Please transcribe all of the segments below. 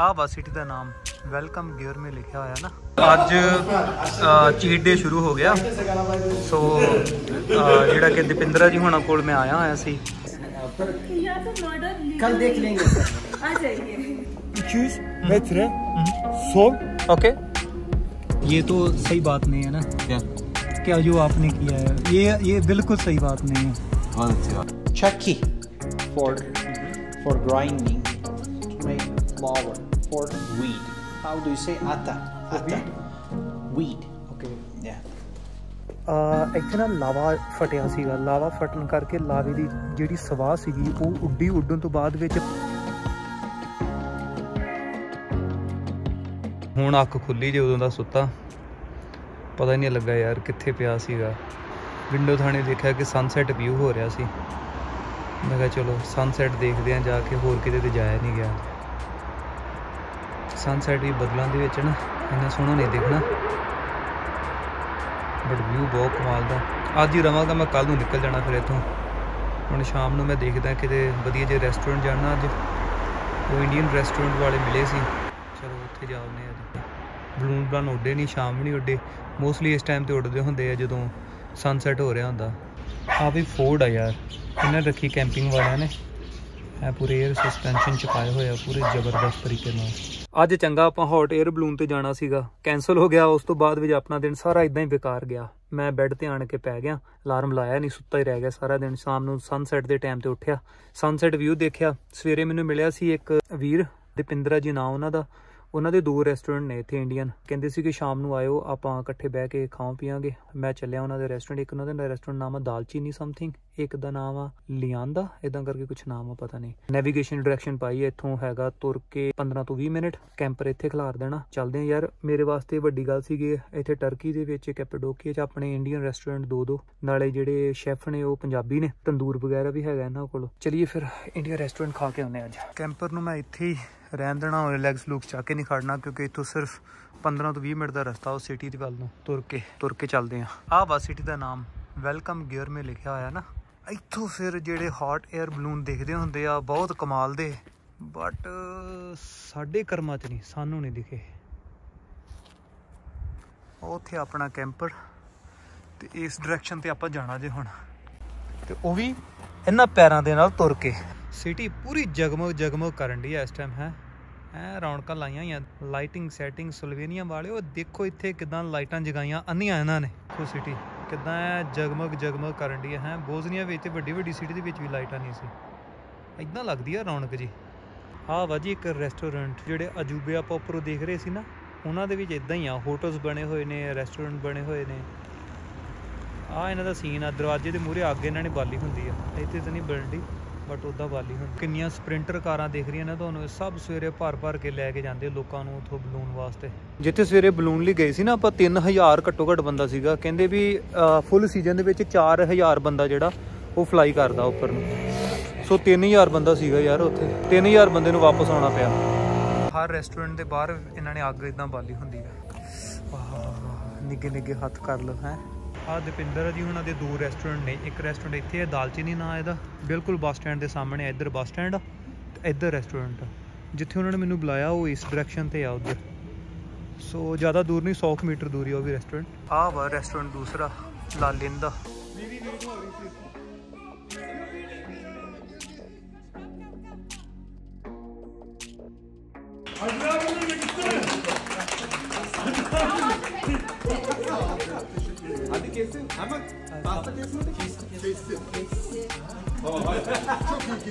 ਆਹ ਵਾ ਸਿਟੀ ਦਾ ਨਾਮ ਵੈਲਕਮ ਗਿਅਰ ਮੇ ਲਿਖਿਆ ਹੋਇਆ ਨਾ ਅੱਜ ਚੀਟ ਡੇ ਸ਼ੁਰੂ ਹੋ ਗਿਆ ਸੋ ਅ, ਜਿਹੜਾ ਕਿ ਦੀਪਿੰਦਰਾ ਜੀ ਹੁਣਾਂ ਕੋਲ ਮੈਂ ਆਇਆ ਹੋਇਆ ਸੀ या तो मर्डर कल देख लेंगे सर आ जाइए 200 metre sol ओके ये तो सही बात नहीं है ना क्या क्या जो आपने किया है ये ये बिल्कुल सही बात नहीं है बहुत अच्छी बात chucky for for grinding to make flour for wheat how do you say atta? Atta. wheat okay yeah. ਅ ਇੱਥੇ ਨਾ ਲਾਵਾ ਫਟਿਆ ਸੀਗਾ। ਲਾਵਾ ਫਟਣ ਕਰਕੇ ਲਾਵੇ ਦੀ ਜਿਹੜੀ ਸਵਾਹ ਸੀਗੀ ਉਹ ਉੱਡੀ ਉੱਡਣ ਤੋਂ ਬਾਅਦ ਵਿੱਚ ਹੁਣ ਅੱਖ ਖੁੱਲੀ ਜੇ ਉਦੋਂ ਦਾ ਸੁੱਤਾ। ਪਤਾ ਹੀ ਨਹੀਂ ਲੱਗਾ ਯਾਰ ਕਿੱਥੇ ਪਿਆ ਸੀਗਾ। ਵਿੰਡੋ ਥਾਣੇ ਦੇਖਿਆ ਕਿ ਸਨਸੈਟ ਵਿਊ ਹੋ ਰਿਹਾ ਸੀ। ਮੈਂ ਕਿਹਾ ਚਲੋ ਸਨਸੈਟ ਦੇਖਦੇ ਆਂ ਜਾ ਕੇ ਹੋਰ ਕਿਤੇ ਤੇ ਜਾਇਆ ਨਹੀਂ ਗਿਆ। ਸਨਸੈਟ ਵੀ ਬਦਲਾਂ ਦੇ ਵਿੱਚ ਨਾ, ਇੰਨਾ ਸੋਹਣਾ ਨਹੀਂ ਦਿਖਣਾ। ਬਟ ਵਿਊ ਬਹੁਤ ਕਮਾਲ ਦਾ। ਅੱਜ ਹੀ ਰਵਾਂਗਾ, ਮੈਂ ਕੱਲ ਨੂੰ ਨਿਕਲ ਜਾਣਾ ਫਿਰ ਇੱਥੋਂ। ਹੁਣ ਸ਼ਾਮ ਨੂੰ ਮੈਂ ਦੇਖਦਾ ਕਿਤੇ ਵਧੀਆ ਜਿਹੇ ਰੈਸਟੋਰੈਂਟ ਜਾਣਾ ਅੱਜ। ਉਹ ਇੰਡੀਅਨ ਰੈਸਟੋਰੈਂਟ ਵਾਲੇ ਮਿਲੇ ਸੀ। ਚਲੋ ਉੱਥੇ ਜਾਉਂਦੇ ਅੱਜ। ਬਲੂਨ ਬਲਨ ਉੱਡੇ ਨਹੀਂ, ਸ਼ਾਮ ਵੀ ਨਹੀਂ ਉੱਡੇ। ਮੋਸਟਲੀ ਇਸ ਟਾਈਮ ਤੇ ਉੱਡਦੇ ਹੁੰਦੇ ਆ ਜਦੋਂ ਸਨਸੈਟ ਹੋ ਰਿਹਾ ਹੁੰਦਾ। ਆ ਵੀ ਫੋਰਡ ਆ ਯਾਰ। ਇਹਨਾਂ ਰੱਖੀ ਕੈਂਪਿੰਗ ਵਾਲਿਆਂ ਨੇ? ਇਹ ਪੂਰੇ 에ਅਰ ਸਸਪੈਂਸ਼ਨ ਚ ਪਾਏ ਹੋਏ ਆ, ਪੂਰੇ ਜ਼ਬਰਦਸਤ ਤਰੀਕੇ ਨਾਲ। ਅੱਜ ਚੰਗਾ ਆਪਾਂ ਹੌਟ 에ਅਰ ਬਲੂਨ ਤੇ ਜਾਣਾ ਸੀਗਾ। ਕੈਨਸਲ ਹੋ ਗਿਆ, ਉਸ ਤੋਂ ਬਾਅਦ ਵਿੱਚ ਆਪਣਾ ਦਿਨ ਸਾਰਾ ਇਦਾਂ ਹੀ ਬੇਕਾਰ ਗਿਆ। ਮੈਂ ਬੈੱਡ ਤੇ ਆਣ ਕੇ ਪੈ ਗਿਆ ਅਲਾਰਮ ਲਾਇਆ ਨਹੀਂ ਸੁੱਤਾ ਹੀ ਰਹਿ ਗਿਆ ਸਾਰਾ ਦਿਨ। ਸ਼ਾਮ ਨੂੰ ਸਨਸੈਟ ਦੇ ਟਾਈਮ ਤੇ ਉੱਠਿਆ। ਸਨਸੈਟ ਵਿਊ ਦੇਖਿਆ। ਸਵੇਰੇ ਮੈਨੂੰ ਮਿਲਿਆ ਸੀ ਇੱਕ ਵੀਰ, ਦੀਪਿੰਦਰਾ ਜੀ ਨਾਂ ਉਹਨਾਂ ਦਾ। ਉਹਨਾਂ ਦੇ ਦੋ ਰੈਸਟੋਰੈਂਟ ਨੇ ਇੱਥੇ ਇੰਡੀਅਨ ਕਹਿੰਦੇ ਸੀ ਕਿ ਸ਼ਾਮ ਨੂੰ ਆਇਓ, ਆਪਾਂ ਇਕੱਠੇ ਬਹਿ ਕੇ ਖਾਵਾਂ ਪੀਵਾਂਗੇ। ਮੈਂ ਚੱਲਿਆ ਉਹਨਾਂ ਦੇ ਰੈਸਟੋਰੈਂਟ ਇੱਕ ਉਹਨਾਂ ਦਾ ਰੈਸਟੋਰੈਂਟ ਨਾਮ ਆ ਦਾਲਚੀਨੀ ਸਮਥਿੰਗ ਇੱਕ ਦਾ ਨਾਮ ਆ ਲਿਆਂਦਾ ਇਦਾਂ ਕਰਕੇ ਕੁਝ ਨਾਮ ਆ, ਪਤਾ ਨਹੀਂ। ਨੈਵੀਗੇਸ਼ਨ ਡਾਇਰੈਕਸ਼ਨ ਪਾਈ ਇੱਥੋਂ ਹੈਗਾ ਤੁਰ ਕੇ 15 ਤੋਂ 20 ਮਿੰਟ। ਕੈਂਪਰ ਇੱਥੇ ਖਿਲਾਰ ਦੇਣਾ। ਚੱਲਦੇ ਆ ਯਾਰ, ਮੇਰੇ ਵਾਸਤੇ ਵੱਡੀ ਗੱਲ ਸੀਗੀ ਇੱਥੇ ਟਰਕੀ ਦੇ ਵਿੱਚ ਕੈਪੇਡੋਕੀਆ 'ਚ ਆਪਣੇ ਇੰਡੀਅਨ ਰੈਸਟੋਰੈਂਟ ਦੋ ਦੋ। ਨਾਲੇ ਜਿਹੜੇ ਸ਼ੈਫ ਨੇ, ਉਹ ਪੰਜਾਬੀ ਨੇ। ਤੰਦੂਰ ਵਗੈਰਾ ਵੀ ਹੈਗਾ ਇਹਨਾਂ ਕੋਲ। ਚਲਿਏ ਫਿਰ ਇੰਡੀਆ ਰੈਸਟੋਰੈਂਟ ਖਾ ਕੇ ਆਉਂਦੇ ਹਾਂ ਅੱਜ। ਕੈਂਪਰ ਨੂੰ ਮੈਂ ਇੱਥੇ ਹੀ ਰਹਿਣ ਦੇਣਾ ਰਿਲੈਕਸ ਲੁਕਸ ਚੱਕ ਕੇ ਨਹੀਂ ਖੜਨਾ, ਕਿਉਂਕਿ ਇੱਥੋਂ ਸਿਰਫ 15 ਤੋਂ 20 ਮਿੰਟ ਦਾ ਰਸਤਾ ਉਹ ਸਿਟੀ ਦੇ ਵੱਲ ਨੂੰ ਤੁਰ ਕੇ ਤੁਰ ਕੇ ਚੱਲਦੇ ਆ ਆਹ ਵਾ ਸਿਟੀ ਦਾ ਨਾਮ ਵੈਲਕਮ ਗੇਅਰ ਮੇ ਲਿਖਿਆ ਹੋਇਆ ਨਾ। ਇੱਥੋਂ ਫਿਰ ਜਿਹੜੇ ਹੌਟ 에ਅਰ ਬਲੂਨ ਦੇਖਦੇ ਹੁੰਦੇ ਆ, ਬਹੁਤ ਕਮਾਲ ਦੇ। ਬਟ ਸਾਡੇ ਕਰਮਾਂ 'ਚ ਨਹੀਂ, ਸਾਨੂੰ ਨਹੀਂ ਦਿਖੇ। ਉੱਥੇ ਆਪਣਾ ਕੈਂਪਰ ਤੇ ਇਸ ਡਾਇਰੈਕਸ਼ਨ ਤੇ ਆਪਾਂ ਜਾਣਾ ਜੇ ਹੁਣ। ਤੇ ਉਹ ਵੀ ਇਹਨਾਂ ਪੈਰਾਂ ਦੇ ਨਾਲ ਤੁਰ ਕੇ। ਸਿਟੀ ਪੂਰੀ ਜਗਮਗ ਜਗਮਗ ਕਰਨ ਦੀ ਐ ਇਸ ਟਾਈਮ ਹੈ? ਐ ਰੌਣਕਾਂ ਲਾਈਆਂ ਹੋਈਆਂ ਲਾਈਟਿੰਗ ਸੈਟਿੰਗ ਸਲੋਵੇਨੀਆ ਵਾਲੇ, ਉਹ ਦੇਖੋ ਇੱਥੇ ਕਿਦਾਂ ਲਾਈਟਾਂ ਜਗਾਈਆਂ, ਅੰਨੀਆਂ ਇਹਨਾਂ ਨੇ ਦੇਖੋ ਸਿਟੀ। ਕਿਦਾਂ ਐ ਜਗਮਗ ਜਗਮਗ ਕਰਨ ਦੀ ਹੈ? ਬੋਜ਼ਨੀਆ ਵਿੱਚ ਤੇ ਵੱਡੀ ਵੱਡੀ ਸਿਟੀ ਦੇ ਵਿੱਚ ਵੀ ਲਾਈਟਾਂ ਨਹੀਂ ਸੀ। ਇਦਾਂ ਲੱਗਦੀ ਆ ਰੌਣਕ ਜੀ। ਆਹ ਵਾ ਜੀ ਇੱਕ ਰੈਸਟੋਰੈਂਟ ਜਿਹੜੇ ਅਜੂਬੇ ਆਪਾਂ ਉੱਪਰੋਂ ਦੇਖ ਰਹੇ ਸੀ ਨਾ, ਉਹਨਾਂ ਦੇ ਵਿੱਚ ਇਦਾਂ ਹੀ ਆ ਹੋਟਲਸ ਬਣੇ ਹੋਏ ਨੇ ਰੈਸਟੋਰੈਂਟ ਬਣੇ ਹੋਏ ਨੇ। ਆ ਇਹਨਾਂ ਦਾ ਸੀਨ ਆ, ਦਰਵਾਜ਼ੇ ਦੇ ਮੂਹਰੇ ਅੱਗੇ ਇਹਨਾਂ ਨੇ ਬਾਲੀ ਹੁੰਦੀ ਆ, ਇੱਥੇ ਤਾਂ ਨਹੀਂ ਬਣਦੀ ਬਟ ਉਦਾਂ ਬਾਲੀ ਹੁੰਦੀ। ਕਿੰਨੀਆਂ ਸਪ੍ਰਿੰਟਰ ਕਾਰਾਂ ਦਿਖ ਰਹੀਆਂ ਨੇ ਤੁਹਾਨੂੰ, ਇਹ ਸਭ ਸਵੇਰੇ ਭਰ ਭਰ ਕੇ ਲੈ ਕੇ ਜਾਂਦੇ ਲੋਕਾਂ ਨੂੰ ਉਥੋਂ ਬਲੂਨ ਵਾਸਤੇ। ਜਿੱਥੇ ਸਵੇਰੇ ਬਲੂਨ ਲਈ ਗਏ ਸੀ ਨਾ, ਆਪਾਂ 3000 ਘੱਟੋ ਘੱਟ ਬੰਦਾ ਸੀਗਾ। ਕਹਿੰਦੇ ਵੀ ਫੁੱਲ ਸੀਜ਼ਨ ਦੇ ਵਿੱਚ 4000 ਬੰਦਾ ਜਿਹੜਾ, ਉਹ ਫਲਾਈ ਕਰਦਾ ਉੱਪਰ ਨੂੰ। ਸੋ 3000 ਬੰਦਾ ਸੀਗਾ ਯਾਰ ਉੱਥੇ। 3000 ਬੰਦੇ ਨੂੰ ਵਾਪਸ ਆਉਣਾ ਪਿਆ। ਹਰ ਰੈਸਟੋਰੈਂਟ ਦੇ ਬਾਹਰ ਇਹਨਾਂ ਨੇ ਅੱਗ ਇਦਾਂ ਬਾਲੀ ਹੁੰਦੀ ਆ। ਵਾਹ ਨਿੱਗੇ ਨਿੱਗੇ ਹੱਥ ਕਰ ਲਓ, ਹੈ। ਆ ਦੀਪਿੰਦਰ ਜੀ ਉਹਨਾਂ ਦੇ ਦੋ ਰੈਸਟੋਰੈਂਟ ਨੇ। ਇੱਕ ਰੈਸਟੋਰੈਂਟ ਇੱਥੇ ਹੈ, ਦਾਲਚੀਨੀ ਨਾਂ ਇਹਦਾ। ਬਿਲਕੁਲ ਬੱਸ ਸਟੈਂਡ ਦੇ ਸਾਹਮਣੇ ਹੈ ਇੱਧਰ ਬੱਸ ਸਟੈਂਡ ਤੇ ਇੱਧਰ ਰੈਸਟੋਰੈਂਟ ਜਿੱਥੇ ਉਹਨਾਂ ਨੇ ਮੈਨੂੰ ਬੁਲਾਇਆ, ਉਹ ਇਸ ਡਾਇਰੈਕਸ਼ਨ ਤੇ ਆ ਉੱਧਰ। ਸੋ ਜ਼ਿਆਦਾ ਦੂਰ ਨਹੀਂ 100 ਮੀਟਰ ਦੂਰੀ ਆ ਉਹ ਵੀ ਰੈਸਟੋਰੈਂਟ ਆ ਵਾ ਰੈਸਟੋਰੈਂਟ ਦੂਸਰਾ ਲਾਲਿਨ ਦਾ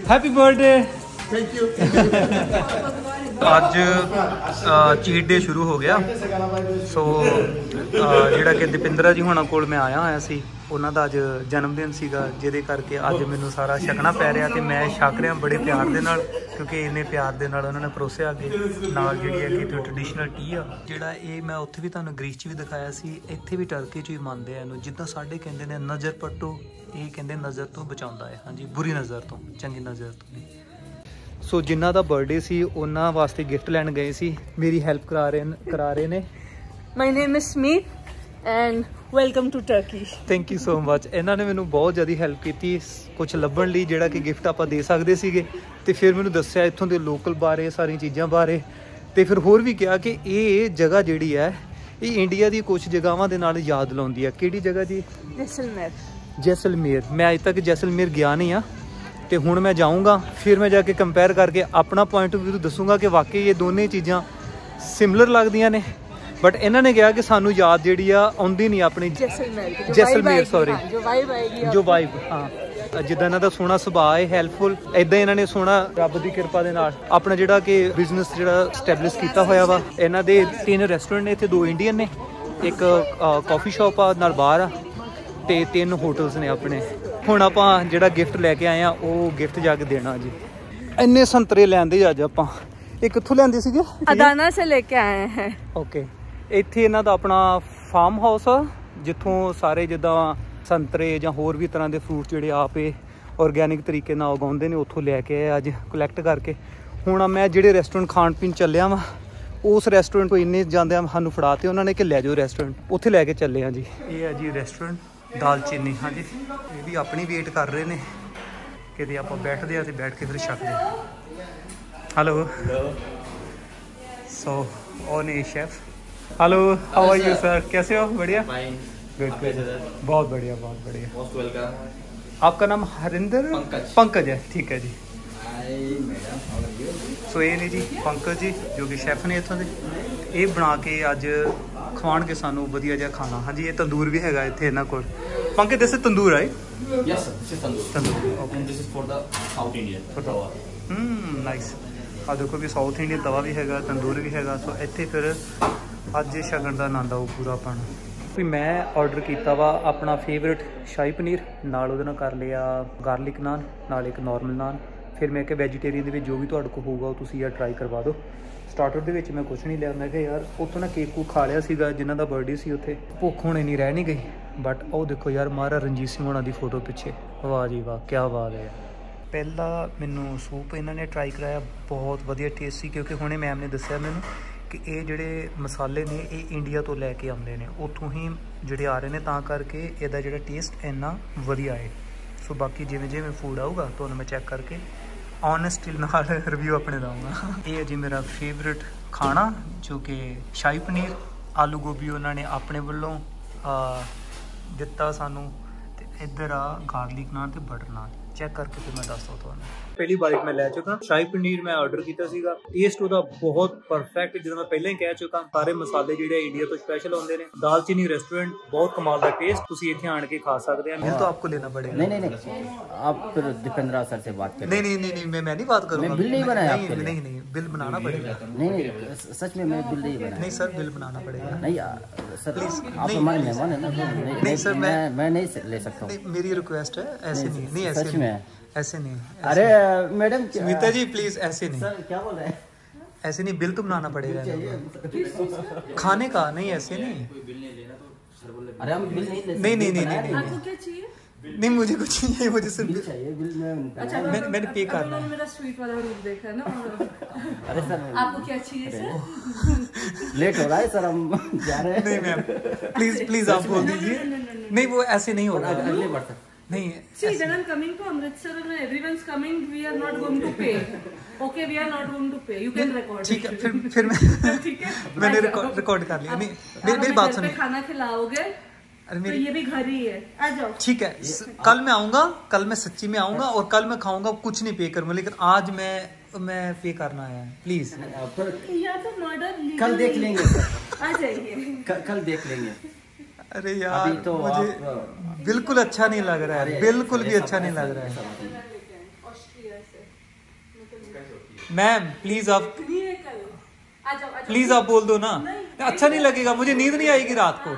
ਹੈਪੀ ਬਰਥਡੇ Thank you. ਅੱਜ ਚੀਟ ਡੇ ਸ਼ੁਰੂ ਹੋ ਗਿਆ। ਸੋ ਜਿਹੜਾ ਕਿ ਦੀਪਿੰਦਰਾ ਜੀ ਹੁਣਾਂ ਕੋਲ ਮੈਂ ਆਇਆ ਹੋਇਆ ਸੀ। ਉਹਨਾਂ ਦਾ ਅੱਜ ਜਨਮ ਦਿਨ ਸੀਗਾ, ਜਿਹਦੇ ਕਰਕੇ ਅੱਜ ਮੈਨੂੰ ਸਾਰਾ ਛਕਣਾ ਪੈ ਰਿਹਾ ਤੇ ਮੈਂ ਛਕ ਰਿਹਾ ਬੜੇ ਪਿਆਰ ਦੇ ਨਾਲ, ਕਿਉਂਕਿ ਇੰਨੇ ਪਿਆਰ ਦੇ ਨਾਲ ਉਹਨਾਂ ਨੇ ਪਰੋਸਿਆ ਅੱਗੇ। ਨਾਲ ਜਿਹੜੀ ਹੈ ਕਿ ਟ੍ਰੈਡੀਸ਼ਨਲ ਟੀ ਆ, ਜਿਹੜਾ ਇਹ ਮੈਂ ਉੱਥੇ ਵੀ ਤੁਹਾਨੂੰ ਗ੍ਰੀਸ 'ਚ ਵੀ ਦਿਖਾਇਆ ਸੀ, ਇੱਥੇ ਵੀ ਟਰਕੀ 'ਚ ਵੀ ਮੰਨਦੇ ਆ ਇਹਨੂੰ, ਜਿੱਦਾਂ ਸਾਡੇ ਕਹਿੰਦੇ ਨੇ, ਨਜ਼ਰ ਪੱਟੋ, ਇਹ ਕਹਿੰਦੇ ਨਜ਼ਰ ਤੋਂ ਬਚਾਉਂਦਾ ਹੈ। ਹਾਂਜੀ, ਬੁਰੀ ਨਜ਼ਰ ਤੋਂ, ਚੰਗੀ ਨਜ਼ਰ ਤੋਂ। ਨਹੀਂ ਸੋ ਜਿਨ੍ਹਾਂ ਦਾ ਬਰਥਡੇ ਸੀ ਉਹਨਾਂ ਵਾਸਤੇ ਗਿਫਟ ਲੈਣ ਗਏ ਸੀ। ਮੇਰੀ ਹੈਲਪ ਕਰਾ ਰਹੇ ਕਰਾ ਰਹੇ ਨੇ। My name is Sameet and welcome to Turkey thank you so much ਇਹਨਾਂ ਨੇ ਮੈਨੂੰ ਬਹੁਤ ਜ਼ਿਆਦਾ ਹੈਲਪ ਕੀਤੀ ਕੁਝ ਲੱਭਣ ਲਈ ਜਿਹੜਾ ਕਿ ਗਿਫਟ ਆਪਾਂ ਦੇ ਸਕਦੇ ਸੀਗੇ। ਤੇ ਫਿਰ ਮੈਨੂੰ ਦੱਸਿਆ ਇੱਥੋਂ ਦੇ ਲੋਕਲ ਬਾਰੇ ਸਾਰੀਆਂ ਚੀਜ਼ਾਂ ਬਾਰੇ। ਤੇ ਫਿਰ ਹੋਰ ਵੀ ਕਿਹਾ ਕਿ ਇਹ ਜਗ੍ਹਾ ਜਿਹੜੀ ਹੈ ਇਹ ਇੰਡੀਆ ਦੀ ਕੁਝ ਜਗ੍ਹਾਵਾਂ ਦੇ ਨਾਲ ਯਾਦ ਲਾਉਂਦੀ ਆ ਕਿਹੜੀ ਜਗ੍ਹਾ ਜੀ? ਜੈਸਲਮੇਰ ਜੈਸਲਮੇਰ। ਮੈਂ ਅਜੇ ਤੱਕ ਜੈਸਲਮੇਰ ਗਿਆ ਨਹੀਂ ਆ ਤੇ ਹੁਣ ਮੈਂ ਜਾਊਂਗਾ ਫਿਰ ਮੈਂ ਜਾ ਕੇ ਕੰਪੇਅਰ ਕਰਕੇ ਆਪਣਾ ਪੁਆਇੰਟ ਆਫ View ਦੱਸੂਗਾ ਕਿ ਵਾਕਈ ਇਹ ਦੋਨੇ ਚੀਜ਼ਾਂ ਸਿਮਿਲਰ ਲੱਗਦੀਆਂ ਨੇ। ਬਟ ਇਹਨਾਂ ਨੇ ਕਿਹਾ ਕਿ ਸਾਨੂੰ ਯਾਦ ਜਿਹੜੀ ਆ ਆਉਂਦੀ ਨਹੀਂ ਆਪਣੀ। ਜੈਸਲਮੇਰ ਜੈਸਲਮੇਰ ਸੌਰੀ ਜੋ ਵਾਈਬ ਆਏਗੀ ਜੋ ਵਾਈਬ ਹਾਂ। ਜਿੱਦਾਂ ਇਹਨਾਂ ਦਾ ਸੋਹਣਾ ਸੁਭਾਅ ਹੈ ਹੈਲਪਫੁਲ ਐਦਾਂ ਇਹਨਾਂ ਨੇ ਸੋਹਣਾ ਰੱਬ ਦੀ ਕਿਰਪਾ ਦੇ ਨਾਲ ਆਪਣਾ ਜਿਹੜਾ ਕਿ ਬਿਜ਼ਨਸ ਜਿਹੜਾ ਸਟੈਬਲਿਸ਼ ਕੀਤਾ ਹੋਇਆ ਵਾ। ਇਹਨਾਂ ਦੇ ਤਿੰਨ ਰੈਸਟੋਰੈਂਟ ਨੇ ਇੱਥੇ ਦੋ ਇੰਡੀਅਨ ਨੇ ਇੱਕ ਕਾਫੀ ਸ਼ਾਪ ਆ ਨਾਲ ਬਾਹਰ ਆ ਤੇ ਤਿੰਨ ਹੋਟਲਸ ਨੇ ਆਪਣੇ। ਹੁਣ ਆਪਾਂ ਜਿਹੜਾ ਗਿਫਟ ਲੈ ਕੇ ਆਏ ਆ ਉਹ ਗਿਫਟ ਜਾ ਕੇ ਦੇਣਾ ਜੀ। ਇੰਨੇ ਸੰਤਰੇ ਲੈਂਦੇ ਅੱਜ ਆਪਾਂ। ਇਹ ਕਿੱਥੋਂ ਲੈਂਦੇ ਸੀਗੇ? ਅਦਾਨਾ ਸੇ ਲੈ ਕੇ ਆਏ ਹੈ। ਓਕੇ ਇੱਥੇ ਇਹਨਾਂ ਦਾ ਆਪਣਾ ਫਾਰਮ ਹਾਊਸ ਆ ਜਿੱਥੋਂ ਸਾਰੇ ਜਿੱਦਾਂ ਸੰਤਰੇ ਜਾਂ ਹੋਰ ਵੀ ਤਰ੍ਹਾਂ ਦੇ ਫਰੂਟ ਜਿਹੜੇ ਆਪੇ ਆਰਗੈਨਿਕ ਤਰੀਕੇ ਨਾਲ ਉਗਾਉਂਦੇ ਨੇ ਉੱਥੋਂ ਲੈ ਕੇ ਆਏ ਅੱਜ ਕਲੈਕਟ ਕਰਕੇ। ਹੁਣ ਮੈਂ ਜਿਹੜੇ ਰੈਸਟੋਰੈਂਟ ਖਾਣ ਪੀਣ ਚੱਲਿਆ ਵਾਂ ਉਸ ਰੈਸਟੋਰੈਂਟ ਤੋਂ ਇੰਨੇ ਜਾਂਦੇ ਆ ਸਾਨੂੰ ਫੜਾਤੇ ਉਹਨਾਂ ਨੇ ਕਿ ਲੈ ਜਾਓ ਰੈਸਟੋਰੈਂਟ ਉੱਥੇ ਲੈ ਕੇ ਚੱਲੇ ਆ ਜੀ। ਇਹ ਆ ਜੀ ਰੈਸਟੋਰੈਂਟ ਦਾਲਚੀਨੀ ਹਾਂਜੀ ਇਹ ਵੀ ਆਪਣੀ ਵੇਟ ਕਰ ਰਹੇ ਨੇ ਕਿਤੇ ਆਪਾਂ ਬੈਠਦੇ ਆ ਤੇ ਬੈਠ ਕੇ ਫਿਰ ਛਕਦੇ ਆ hello so on a chef hello how are you sir कैसे हो बढ़िया फाइन गुड गुड बहुत बढ़िया बहुत बढ़िया मोस्ट वेलकम आपका नाम हरिंदर पंकज। पंकज है ठीक है जी hi madam how are you ਸੋ ਇਹ ਨੇ ਜੀ ਪੰਕਜ ਜੀ ਜੋ ਕਿ ਸ਼ੈਫ ਨੇ ਇੱਥੋਂ ਦੇ ਇਹ ਬਣਾ ਕੇ ਅੱਜ ਖਵਾਣਗੇ ਸਾਨੂੰ ਵਧੀਆ ਜਿਹਾ ਖਾਣਾ। ਹਾਂਜੀ ਇਹ ਤੰਦੂਰ ਵੀ ਹੈਗਾ ਇੱਥੇ ਇਹਨਾਂ ਕੋਲ। ਪੰਕੇ this tandoor I yes this is tandoor. Okay this is for the South Indian for tawa hmm nice ਆ ਦੇਖੋ ਵੀ ਸਾਊਥ ਇੰਡੀਅਨ ਤਵਾ ਵੀ ਹੈਗਾ ਤੰਦੂਰ ਵੀ ਹੈਗਾ। ਸੋ ਇੱਥੇ ਫਿਰ ਅੱਜ ਇਹ ਸ਼ਗਨ ਦਾ ਆਨੰਦ ਆਉ ਪੂਰਾ ਆਪਾਂ ਵੀ ਮੈਂ ਆਰਡਰ ਕੀਤਾ ਵਾ ਆਪਣਾ ਫੇਵਰਿਟ ਸ਼ਾਹੀ ਪਨੀਰ। ਨਾਲ ਉਹਦੇ ਨਾਲ ਕਰ ਲਿਆ ਗਾਰਲਿਕ ਨਾਨ ਨਾਲ ਇੱਕ ਨਾਰਮਲ ਨਾਨ ਫਿਰ ਮੈਂ ਕਿ ਵੈਜੀਟੇਰੀਅਨ ਦੇ ਵਿੱਚ ਜੋ ਵੀ ਤੁਹਾਡੇ ਕੋਲ ਹੋਊਗਾ ਉਹ ਤੁਸੀਂ ਇਹ ਟਰਾਈ ਕਰਵਾ ਦਿਓ। ਸਟਾਰਟਰ ਦੇ ਵਿੱਚ ਮੈਂ ਕੁਝ ਨਹੀਂ ਲਿਆ। ਮੈਂ ਕਿਹਾ, ਯਾਰ, ਉੱਥੋਂ ਨਾ ਕੇਕ ਕੂ ਖਾ ਲਿਆ ਸੀਗਾ ਜਿਨ੍ਹਾਂ ਦਾ ਬਰਥਡੇ ਸੀ ਉੱਥੇ। ਭੁੱਖ ਹੁਣ ਨਹੀਂ, ਰਹਿ ਨਹੀਂ ਗਈ। ਬਟ ਉਹ ਦੇਖੋ ਯਾਰ ਮਹਾਰਾ ਰਣਜੀਤ ਸਿੰਘ ਹੋਣਾ ਦੀ ਫੋਟੋ ਪਿੱਛੇ। ਵਾਹ ਜੀ ਵਾਹ ਕੀ ਬਾਤ ਹੈ ਯਾਰ। ਪਹਿਲਾ ਮੈਨੂੰ ਸੂਪ ਇਹਨਾਂ ਨੇ ਟਰਾਈ ਕਰਾਇਆ, ਬਹੁਤ ਵਧੀਆ ਟੇਸਟ ਸੀ, ਕਿਉਂਕਿ ਹੁਣੇ ਮੈਮ ਨੇ ਦੱਸਿਆ ਮੈਨੂੰ ਕਿ ਇਹ ਜਿਹੜੇ ਮਸਾਲੇ ਨੇ, ਇਹ ਇੰਡੀਆ ਤੋਂ ਲੈ ਕੇ ਆਉਂਦੇ ਨੇ। ਉੱਥੋਂ ਹੀ ਜਿਹੜੇ ਆ ਰਹੇ ਨੇ, ਤਾਂ ਕਰਕੇ ਇਹਦਾ ਜਿਹੜਾ ਟੇਸਟ ਇੰਨਾ ਵਧੀਆ ਹੈ। ਸੋ ਬਾਕੀ ਜਿਵੇਂ ਜਿਵੇਂ ਫੂਡ ਆਊਗਾ, ਤੁਹਾਨੂੰ ਮੈਂ ਚੈੱਕ ਕਰਕੇ ਓਨੈਸਟੀ ਨਾਲ ਰਿਵਿਊ ਆਪਣੇ ਦਊਂਗਾ। ਇਹ ਹੈ ਜੀ ਮੇਰਾ ਫੇਵਰਿਟ ਖਾਣਾ, ਜੋ ਕਿ ਸ਼ਾਹੀ ਪਨੀਰ, ਆਲੂ ਗੋਭੀ ਉਹਨਾਂ ਨੇ ਆਪਣੇ ਵੱਲੋਂ ਦਿੱਤਾ ਸਾਨੂੰ। ਤੇ ਇੱਧਰ ਆ ਗਾਰਲਿਕ ਨਾਨ ਤੇ ਬਟਰ ਨਾਨ ਚੈੱਕ ਕਰਕੇ ਫਿਰ ਮੈਂ ਦੱਸਦਾ ਤੁਹਾਨੂੰ। ਪਹਿਲੀ ਬਾਈਟ ਮੈਂ ਲੈ ਚੁੱਕਾ ਸ਼ਾਹੀ ਪਨੀਰ ਮੈਂ ਆਰਡਰ ਕੀਤਾ ਸੀਗਾ ਟੇਸਟ ਉਹਦਾ ਬਹੁਤ ਪਰਫੈਕਟ ਜਦੋਂ ਮੈਂ ਪਹਿਲਾਂ ਹੀ ਕਹਿ ਚੁੱਕਾ ਸਾਰੇ ਮਸਾਲੇ ਜਿਹੜੇ ਇੰਡੀਆ ਤੋਂ ਸਪੈਸ਼ਲ ਆਉਂਦੇ ਨੇ ਦਾਲਚੀਨੀ ਰੈਸਟੋਰੈਂਟ ਬਹੁਤ ਕਮਾਲ ਦਾ ਟੇਸਟ ਤੁਸੀਂ ਇੱਥੇ ਆਣ ਕੇ ਖਾ ਸਕਦੇ ਆ ਮਿਲ ਤਾਂ ਆਪਕੋ लेना पड़ेगा नहीं नहीं नहीं आप फिर दीपेंद्रा सर से बात करें नहीं नहीं नहीं नहीं मैं मैं नहीं बात करूंगा मैं बिल नहीं बनाया नहीं आपके लिए। नहीं नहीं बिल बनाना पड़ेगा नहीं नहीं स- सच में मैं बिल नहीं बनाया नहीं सर बिल बनाना पड़ेगा नहीं आ, सर Please, आप नहीं, हमारे please। मेहमान है ना तो नहीं, नहीं, सर, मैं मैं- मैं नहीं से- ले सकता हूँ नहीं मेरी रिक्वेस्ट है ऐसे नहीं, नहीं नहीं ऐसे सच नहीं में? ऐसे नहीं ऐसे अरे मैडम स्मिता जी प्लीज़ ऐसे नहीं। सर क्या बोल रहे हैं? ऐसे नहीं बिल तो बनाना पड़ेगा खाने का नहीं ऐसे नहीं। अरे हम बिल नहीं नहीं नहीं नहीं नहीं आपको क्या चाहिए? नहीं मुझे कुछ नहीं चाहिए मुझे सिर्फ़ बिल चाहिए बिल में अच्छा मैंने- मैंने पे करना है। मेरा स्वीट वाला रूप देखा ना। अरे सर आपको क्या चाहिए सर? लेट हो रहा है सर हम जा रहे हैं। नहीं मैम प्लीज़ प्लीज़ आप बोल दीजिए। नहीं वो ऐसे नहीं होगा अग- अगले बार सर नहीं See, when I'm coming to Amritsar and everyone's coming, we are not going to pay. Okay, we are not going to pay. You can record. ठीक है फिर फिर मैं ठीक है? मैंने रिकॉर्ड रिकॉर्ड कर लिया। नहीं मेरी मेरी बात सुनिए खाना खिलाओगे अरे तो ये भी घर ही है। आ जाओ। ठीक है कल मैं आऊँगा कल मैं सच्ची में आऊँगा और कल मैं खाऊँगा कुछ नहीं पे करूँगा लेकिन आज मैं मैं पे करना आया प्लीज़ तो मर्डर कल देख लेंगे। आ जाइए। कल देख लेंगे। अरे यार अभी तो मुझे आप बिल्कुल अच्छा नहीं लग रहा है बिल्कुल भी अच्छा नहीं लग रहा है। मैम प्लीज़ आप नहीं कल आ जाओ आ जाओ प्लीज़ आप बोल दो ना। अच्छा नहीं लगेगा मुझे नींद नहीं आएगी रात को।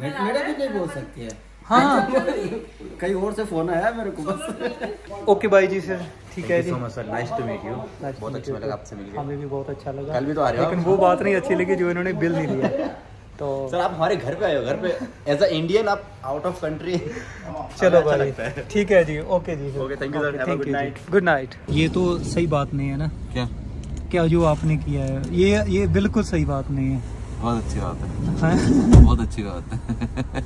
मैडम भी नहीं बोल सकती है। हाँ। कहीं और से फ़ोन आया मेरे को बस। ओके बाई जी सर ठीक है जी। Sir nice to meet you बहुत अच्छा लगा आपसे मिलकर हमें भी बहुत अच्छा लगा। कल भी तो आ रहे हो लेकिन वो बात नहीं अच्छी लगी जो इन्होंने बिल नहीं लिया तो सर आप हमारे घर पे आए हो घर पे। एज अ इंडियन आप आउट ऑफ़ कंट्री चलो भाई ठीक है जी ओके जी a thank you night. Good night ये तो सही बात नहीं है ना? क्या? क्या जो आपने किया है ये ये बिल्कुल सही बात नहीं है। बहुत अच्छी बात है। बहुत अच्छी बात है।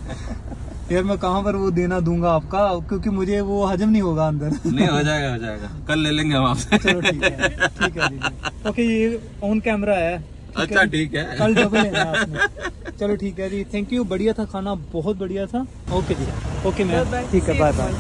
यार मैं कहाँ पर वो देना दूँगा आपका? क्योंकि मुझे वो हजम नहीं होगा अंदर। नहीं हो जाएगा हो जाएगा। कल ले लेंगे हम आपसे। चलो ठीक है ठीक है जी। ओके ये ऑन कैमरा है। अच्छा है? ठीक है कल डबल लेना है आपने चलो ठीक है जी थैंक यू बढ़िया था खाना बहुत बढ़िया था ਓਕੇ ਜੀ ਓਕੇ ਮੈਮ ਠੀਕ ਹੈ ਬਾਏ ਬਾਏ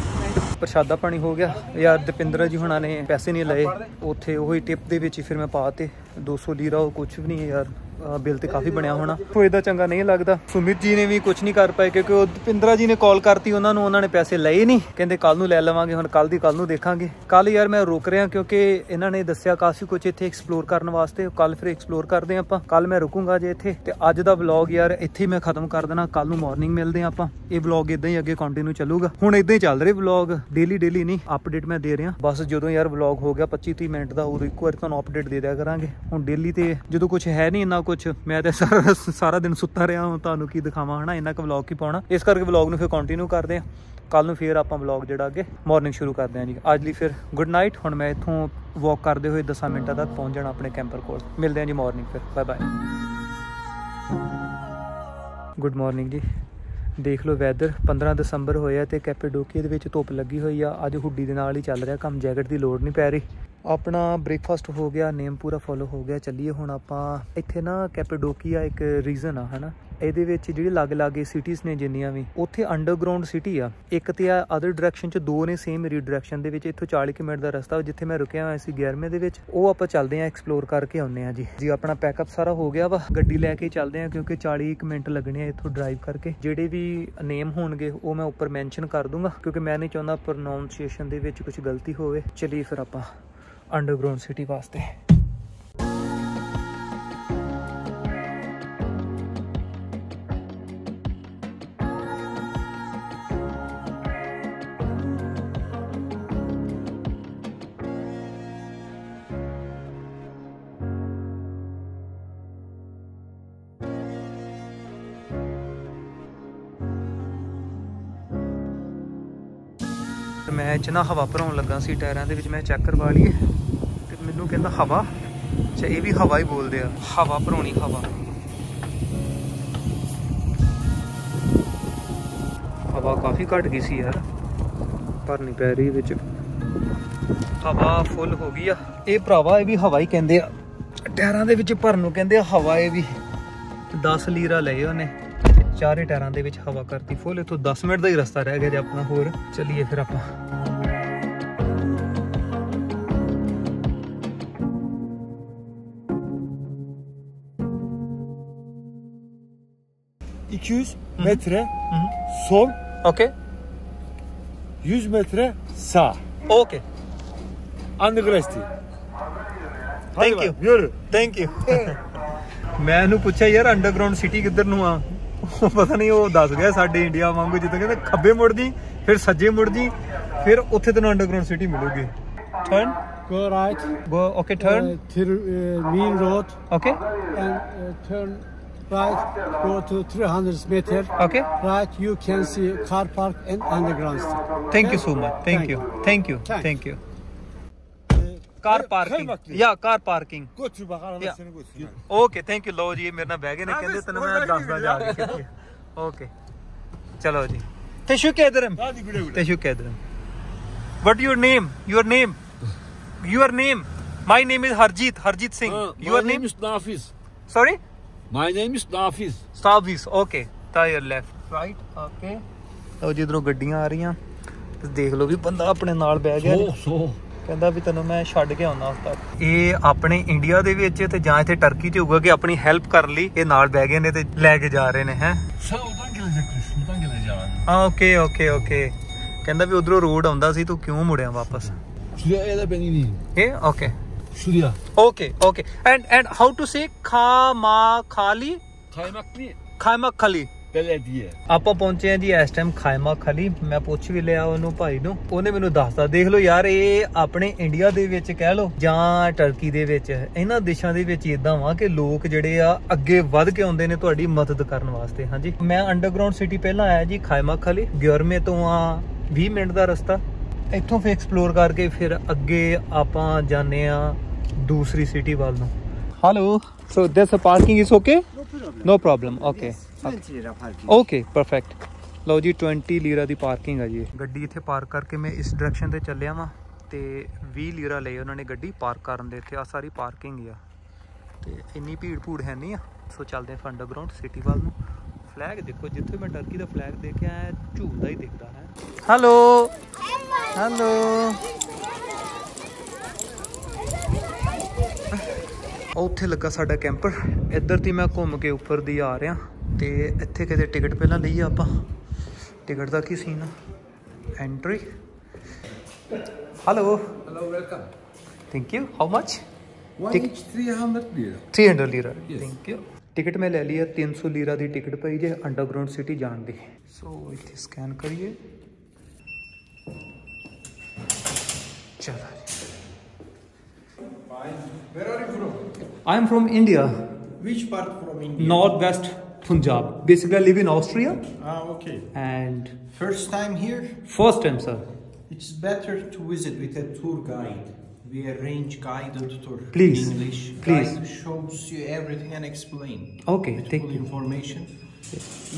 ਪ੍ਰਸ਼ਾਦਾ ਪਾਣੀ ਹੋ ਗਿਆ ਯਾਰ ਦਪਿੰਦਰ ਜੀ ਹੁਣਾਂ ਨੇ ਪੈਸੇ ਨਹੀਂ ਲਏ ਉੱਥੇ ਉਹੀ ਟਿਪ ਦੇ ਵਿੱਚ ਹੀ ਫਿਰ ਮੈਂ ਪਾਤੇ 200 ਲੀਰਾ ਉਹ ਕੁਝ ਵੀ ਨਹੀਂ ਹੈ ਯਾਰ ਅਹ ਬਿੱਲ ਤੇ ਕਾਫੀ ਬਣਿਆ ਹੋਣਾ। ਕੋਈ ਇਹਦਾ ਚੰਗਾ ਨਹੀਂ ਲੱਗਦਾ। ਸੁਮਿਤ ਜੀ ਨੇ ਵੀ ਕੁਝ ਨਹੀਂ ਕਰ ਪਾਏ, ਕਿਉਂਕਿ ਉਹ ਦਪਿੰਦਰਾ ਜੀ ਨੇ ਕਾਲ ਕਰਤੀ, ਉਹਨਾਂ ਨੂੰ ਉਹਨਾਂ ਨੇ ਪੈਸੇ ਲਏ ਨਹੀਂ। ਕਹਿੰਦੇ ਕੱਲ ਨੂੰ ਲੈ ਲਵਾਂਗੇ, ਹੁਣ ਕੱਲ ਦੀ ਕੱਲ ਨੂੰ ਦੇਖਾਂਗੇ। ਕੱਲ ਯਾਰ ਮੈਂ ਰੁਕ ਰਿਹਾ, ਕਿਉਂਕਿ ਇਹਨਾਂ ਨੇ ਦੱਸਿਆ ਕਾਫੀ ਕੁਝ ਇੱਥੇ ਐਕਸਪਲੋਰ ਕਰਨ ਵਾਸਤੇ। ਕੱਲ ਫਿਰ ਐਕਸਪਲੋਰ ਕਰਦੇ ਹਾਂ ਆਪਾਂ। ਕੱਲ ਮੈਂ ਰੁਕੂੰਗਾ ਜੇ ਇੱਥੇ। ਤੇ ਅੱਜ ਦਾ ਵਲੌਗ ਯਾਰ, ਇੱਥੇ ਹੀ ਮੈਂ ਖਤਮ ਕਰ ਦੇਣਾ। ਕੱਲ ਨੂੰ ਮਾਰਨਿੰਗ ਮਿਲਦੇ ਹਾਂ ਆਪਾਂ। ਇਹ ਵਲੌਗ ਇਦਾਂ ਹੀ ਅੱਗੇ ਕੰਟੀਨਿਊ ਚੱਲੂਗਾ। ਹੁਣ ਇਦਾਂ ਹੀ ਚੱਲ ਰਹੇ ਵਲੌਗ ਡੇਲੀ ਡੇਲੀ ਨਹੀਂ ਅਪਡੇਟ ਮੈਂ ਦੇ ਰਿਹਾ। ਬਸ ਜਦੋਂ ਯਾਰ ਵਲੌਗ ਹੋ ਗਿਆ 25 30 ਮਿੰਟ ਦਾ, ਉਦੋਂ ਇੱਕ ਵਾਰ ਤੁਹਾਨੂੰ ਅਪਡੇਟ ਦੇ ਦਿਆ ਕਰਾਂਗੇ। ਹੁਣ ਡੇਲੀ ਤੇ ਜਦੋਂ ਕੁਝ ਹੈ ਨਹੀਂ, ਇੰਨਾ ਕੁਝ ਮੈਂ ਤੇ ਸਾਰਾ ਸਾਰਾ ਦਿਨ ਸੁੱਤਾ ਰਿਹਾ ਹਾਂ, ਤੁਹਾਨੂੰ ਕੀ ਦਿਖਾਵਾਂ, ਹਨਾ? ਇੰਨਾ ਕੁ ਵਲੌਗ ਕੀ ਪਾਉਣਾ। ਇਸ ਕਰਕੇ ਵਲੌਗ ਨੂੰ ਫਿਰ ਕੰਟੀਨਿਊ ਕਰਦੇ ਹਾਂ। ਕੱਲ ਨੂੰ ਫਿਰ ਆਪਾਂ ਵਲੌਗ ਜਿਹੜਾ ਅੱਗੇ ਮਾਰਨਿੰਗ ਸ਼ੁਰੂ ਕਰਦੇ ਹਾਂ ਜੀ। ਅੱਜ ਲਈ ਫਿਰ ਗੁੱਡ ਨਾਈਟ ਹੁਣ ਮੈਂ ਇੱਥੋਂ ਵਾਕ ਕਰਦੇ ਹੋਏ 10 ਮਿੰਟਾਂ ਤੱਕ ਪਹੁੰਚ ਜਾਣਾ ਆਪਣੇ ਕੈਂਪਰ ਕੋਲ। ਮਿਲਦੇ ਹਾਂ ਜੀ ਮਾਰਨਿੰਗ ਫਿਰ। ਬਾਏ ਬਾਏ ਗੁੱਡ ਮਾਰਨਿੰਗ ਜੀ। ਦੇਖ ਲਓ ਵੈਦਰ 15 ਦਸੰਬਰ ਹੋਇਆ ਤੇ ਕੈਪੇਡੋਕੀਆ ਦੇ ਵਿੱਚ ਧੁੱਪ ਲੱਗੀ ਹੋਈ ਆ। ਅੱਜ ਹੁੱਡੀ ਦੇ ਨਾਲ ਹੀ ਚੱਲ ਰਿਹਾ ਕੰਮ। ਜੈਕਟ ਦੀ ਲੋੜ ਨਹੀਂ ਪੈ ਰਹੀ। ਆਪਣਾ ਬ੍ਰੇਕਫਾਸਟ ਹੋ ਗਿਆ ਨੇਮ ਪੂਰਾ ਫੋਲੋ ਹੋ ਗਿਆ। ਚੱਲੀਏ ਹੁਣ ਆਪਾਂ, ਇੱਥੇ ਨਾ ਕੈਪੇਡੋਕੀਆ ਇੱਕ ਰੀਜ਼ਨ ਆ, ਹਨਾ? ਇਹਦੇ ਵਿੱਚ ਜਿਹੜੇ ਲੱਗ-ਲੱਗੇ ਸਿਟੀਜ਼ ਨੇ ਜਿੰਨੀਆਂ ਵੀ, ਉੱਥੇ ਅੰਡਰਗਰਾਉਂਡ ਸਿਟੀ ਆ। ਇੱਕ ਤੇ ਆ ਅਦਰ ਡਾਇਰੈਕਸ਼ਨ ਚ ਦੋ ਨੇ ਸੇਮ ਮੇਰੀ ਡਾਇਰੈਕਸ਼ਨ ਦੇ ਵਿੱਚ। ਇੱਥੋਂ 40 ਕਿ ਮਿੰਟ ਦਾ ਰਸਤਾ, ਜਿੱਥੇ ਮੈਂ ਰੁਕਿਆ ਹੋਇਆ ਸੀ 11ਵੇਂ ਦੇ ਵਿੱਚ। ਉਹ ਆਪਾਂ ਚੱਲਦੇ ਆਂ ਐਕਸਪਲੋਰ ਕਰਕੇ ਆਉਂਦੇ ਆਂ ਜੀ। ਜੀ, ਆਪਣਾ ਪੈਕਅਪ ਸਾਰਾ ਹੋ ਗਿਆ ਵਾ। ਗੱਡੀ ਲੈ ਕੇ ਚੱਲਦੇ ਆਂ ਕਿਉਂਕਿ 40 ਕੁ ਮਿੰਟ ਲੱਗਣੇ ਆ ਇੱਥੋਂ ਡਰਾਈਵ ਕਰਕੇ। ਜਿਹੜੇ ਵੀ ਨੇਮ ਹੋਣਗੇ, ਉਹ ਮੈਂ ਉੱਪਰ ਮੈਂਸ਼ਨ ਕਰ ਦੂੰਗਾ, ਕਿਉਂਕਿ ਮੈਂ ਨਹੀਂ ਚਾਹੁੰਦਾ ਪ੍ਰੋਨਾਂਸੀਏਸ਼ਨ ਦੇ ਵਿੱਚ ਕੁਝ ਗਲਤੀ ਹੋਵੇ। ਚਲਿਏ ਫਿਰ ਆਪਾਂ। ਅੰਡਰਗਰਾਉਂਡ ਸਿਟੀ ਵਾਸਤੇ। ਮੈਂ ਚ ਨਾ ਹਵਾ ਭਰਾਉਣ ਲੱਗਾ ਸੀ, ਟਾਇਰਾਂ ਦੇ ਵਿੱਚ ਮੈਂ ਚੈੱਕ ਕਰਵਾ ਲਈਏ। ਮੈਨੂੰ ਕਹਿੰਦਾ ਹਵਾ। ਅੱਛਾ ਇਹ ਵੀ ਹਵਾ ਹੀ ਬੋਲਦੇ ਆ। ਹਵਾ ਭਰਾਉਣੀ ਹਵਾ। ਹਵਾ ਕਾਫੀ ਘਟ ਗਈ ਸੀ ਯਾਰ। ਭਰਨੀ ਪੈ ਰਹੀ ਵਿੱਚ। ਹਵਾ ਫੁੱਲ ਹੋ ਗਈ ਆ। ਇਹ ਭਰਾਵਾ ਇਹ ਵੀ ਹਵਾ ਹੀ ਕਹਿੰਦੇ ਆ। ਟਾਇਰਾਂ ਦੇ ਵਿੱਚ ਭਰਨ ਨੂੰ ਕਹਿੰਦੇ ਆ ਹਵਾ ਇਹ ਵੀ। 10 ਲੀਰਾ ਲਏ ਉਹਨੇ। ਚਾਰੇ ਟਾਇਰਾਂ ਦੇ ਵਿੱਚ ਹਵਾ ਕਰਤੀ। ਫੁੱਲ ਇਥੋਂ 10 ਮਿੰਟ ਦਾ ਹੀ ਰਸਤਾ ਰਹਿ ਗਿਆ ਜੇ ਆਪਣਾ ਹੋਰ। ਚੱਲੀਏ ਫਿਰ ਆਪਾਂ। Hı. 200 metre sol, okay 100 metre sağ. Okay Undergresti. Hadi Thank you. Yürü. Thank you ਮੈਂ ਇਹਨੂੰ ਪੁੱਛਿਆ ਯਾਰ ਅੰਡਰਗਰਾਉਂਡ ਸਿਟੀ ਕਿੱਧਰ ਨੂੰ ਆ ਪਤਾ ਨਹੀਂ ਉਹ ਦੱਸ ਗਿਆ ਸਾਡੇ ਇੰਡੀਆ ਵਾਂਗੂ ਜਿੱਦਾਂ ਕਹਿੰਦੇ ਖੱਬੇ ਮੁੜ ਜੀ ਫਿਰ ਸੱਜੇ ਮੁੜ ਜੀ ਫਿਰ ਉੱਥੇ ਤੈਨੂੰ ਅੰਡਰਗਰਾਉਂਡ ਸਿਟੀ ਮਿਲੂਗੀ turn Go right. Go okay turn Uh, uh, Main Road okay and uh, turn right. Go to 300 meter. Okay Right, you can see car park and underground. street. Thank you so much thank you thank you Thanks. Thank you car parking ਯਾ car parking Götür bak arada Ya. seni götür. Okay thank you ਲਓ ਜੀ ਇਹ ਮੇਰੇ ਨਾਲ ਬਹਿ ਗਏ ਨੇ ਕਹਿੰਦੇ ਤੈਨੂੰ ਮੈਂ ਦੱਸਦਾ ਜਾ ਕੇ ਕਿੱਥੇ ਓਕੇ ਚਲੋ ਜੀ teşekkür ederim Hadi güle güle. teşekkür ederim what your name your name your name my name is harjit harjit singh your name is Nafiz. sorry My name is Nafiz. Stavis okay tire left right okay ਲਓ ਜੀ ਇਧਰੋਂ ਗੱਡੀਆਂ ਆ ਰਹੀਆਂ ਤੇ ਦੇਖ ਲਓ ਵੀ ਬੰਦਾ ਆਪਣੇ ਨਾਲ ਬਹਿ ਗਿਆ ਜੀ। so. ਕਹਿੰਦਾ ਵੀ ਤੈਨੂੰ ਮੈਂ ਛੱਡ ਕੇ ਆਉਣਾ ਉਸ ਤੱਕ ਇਹ ਆਪਣੇ ਇੰਡੀਆ ਦੇ ਵਿੱਚ ਤੇ ਜਾਂ ਇੱਥੇ ਟਰਕੀ 'ਚ ਹੋਊਗਾ ਕਿ ਆਪਣੀ ਹੈਲਪ ਕਰਨ ਲਈ ਇਹ ਨਾਲ ਬਹਿ ਗਏ ਨੇ ਤੇ ਲੈ ਕੇ ਜਾ ਰਹੇ ਨੇ ਹੈ Sen oradan gelecektin, şuradan geleceğim. ਹਾਂ ਓਕੇ ਓਕੇ ਓਕੇ ਕਹਿੰਦਾ ਵੀ ਉਧਰੋਂ ਰੋਡ ਆਉਂਦਾ ਸੀ ਤੂੰ ਕਿਉਂ ਮੁੜਿਆ ਵਾਪਸ Şuraya da ben ineyim. ਇਹ okay okay and and how to say ਖਾਮਾ ਖਾਲੀ Kaymaklı ਖਾਮਾ ਖਲੀ belediye. ਆਪਾਂ ਪਹੁੰਚੇ ਆ ਜੀ ਇਸ ਟਾਈਮ ਖਾਇਮਾ ਖਲੀ ਮੈਂ ਪੁੱਛ ਵੀ ਲਿਆ ਉਹਨੂੰ ਭਾਈ ਨੂੰ ਉਹਨੇ ਮੈਨੂੰ ਦੱਸਤਾ ਦੇਖ ਲਓ ਯਾਰ ਇਹ ਆਪਣੇ ਇੰਡੀਆ ਦੇ ਵਿੱਚ ਕਹਿ ਲਓ ਜਾਂ ਟਰਕੀ ਦੇ ਵਿੱਚ ਇਹਨਾਂ ਦੇਸ਼ਾਂ ਦੇ ਵਿੱਚ ਇਦਾਂ ਵਾ ਕਿ ਲੋਕ ਜਿਹੜੇ ਆ ਅੱਗੇ ਵੱਧ ਕੇ ਆਉਂਦੇ ਨੇ ਤੁਹਾਡੀ ਮਦਦ ਕਰਨ ਵਾਸਤੇ ਹਾਂਜੀ ਮੈਂ ਅੰਡਰਗਰਾਉਂਡ ਸਿਟੀ ਪਹਿਲਾਂ ਆਇਆ ਜੀ ਖਾਇਮਾ ਖਲੀ ਗਿਓਰਮੇ ਤੋਂ ਆ 20 ਮਿੰਟ ਦਾ ਰਸਤਾ ਇੱਥੋਂ ਫਿਰ ਐਕਸਪਲੋਰ ਕਰਕੇ ਫਿਰ ਅੱਗੇ ਆਪਾਂ ਜਾਂਦੇ ਆ ਦੂਸਰੀ ਸਿਟੀ ਵੱਲ ਨੂੰ hello so this parking is okay no problem okay. Okay, perfect. ਲਓ ਜੀ 20 ਲੀਰਾ ਦੀ ਪਾਰਕਿੰਗ ਆ ਜੀ। ਗੱਡੀ ਇੱਥੇ ਪਾਰਕ ਕਰਕੇ ਮੈਂ ਇਸ ਡਾਇਰੈਕਸ਼ਨ ਤੇ ਚੱਲਿਆ ਵਾਂ ਤੇ 20 ਲੀਰਾ ਲਏ ਉਹਨਾਂ ਨੇ ਗੱਡੀ ਪਾਰਕ ਕਰਨ ਦੇ ਇੱਥੇ ਆ ਸਾਰੀ ਪਾਰਕਿੰਗ ਆ ਤੇ ਇੰਨੀ ਭੀੜ ਭੂੜ ਹੈ ਨਹੀਂ ਆ ਸੋ ਚੱਲਦੇ ਹਾਂ ਅੰਡਰਗਰਾਉਂਡ ਸਿਟੀ ਵੱਲ ਨੂੰ ਫਲੈਗ ਦੇਖੋ ਜਿੱਥੇ ਮੈਂ ਟਰਕੀ ਦਾ ਫਲੈਗ ਦੇਖਿਆ ਹੈ ਝੂਲਦਾ ਹੀ ਦਿਖਦਾ ਹੈ। ਹੈਲੋ ਹੈਲੋ ਉੱਥੇ ਲੱਗਾ ਸਾਡਾ ਕੈਂਪਰ ਇੱਧਰ ਦੀ ਮੈਂ ਘੁੰਮ ਕੇ ਉੱਪਰ ਦੀ ਆ ਰਿਹਾ ਤੇ ਇੱਥੇ ਕਿਤੇ ਟਿਕਟ ਪਹਿਲਾਂ ਲਈ ਆ ਆਪਾਂ। ਟਿਕਟ ਦਾ ਕੀ ਸੀਨ ਆ? Entry hello Hello, welcome. Thank you how much One Tick- each 300 lira. 300 lira Yes. Thank you ticket ਮੈਂ ਲੈ ਲਈ ਹੈ 300 ਲੀਰਾ ਦੀ ਟਿਕਟ ਪਈ ਜੇ ਅੰਡਰਗਰਾਉਂਡ ਸਿਟੀ ਜਾਣ ਦੀ ਸੋ ਇੱਥੇ ਸਕੈਨ ਕਰੀਏ ਚਲੋ Where are you from? I am from India, Which part from India? northwest Punjab. Basically, I live in Austria Ah, okay. and First time here? first time, sir. It's better to visit with a tour guide. We arrange guided tour. Please, In English. please. Guide shows you everything and explain. Okay, With thank full you. information.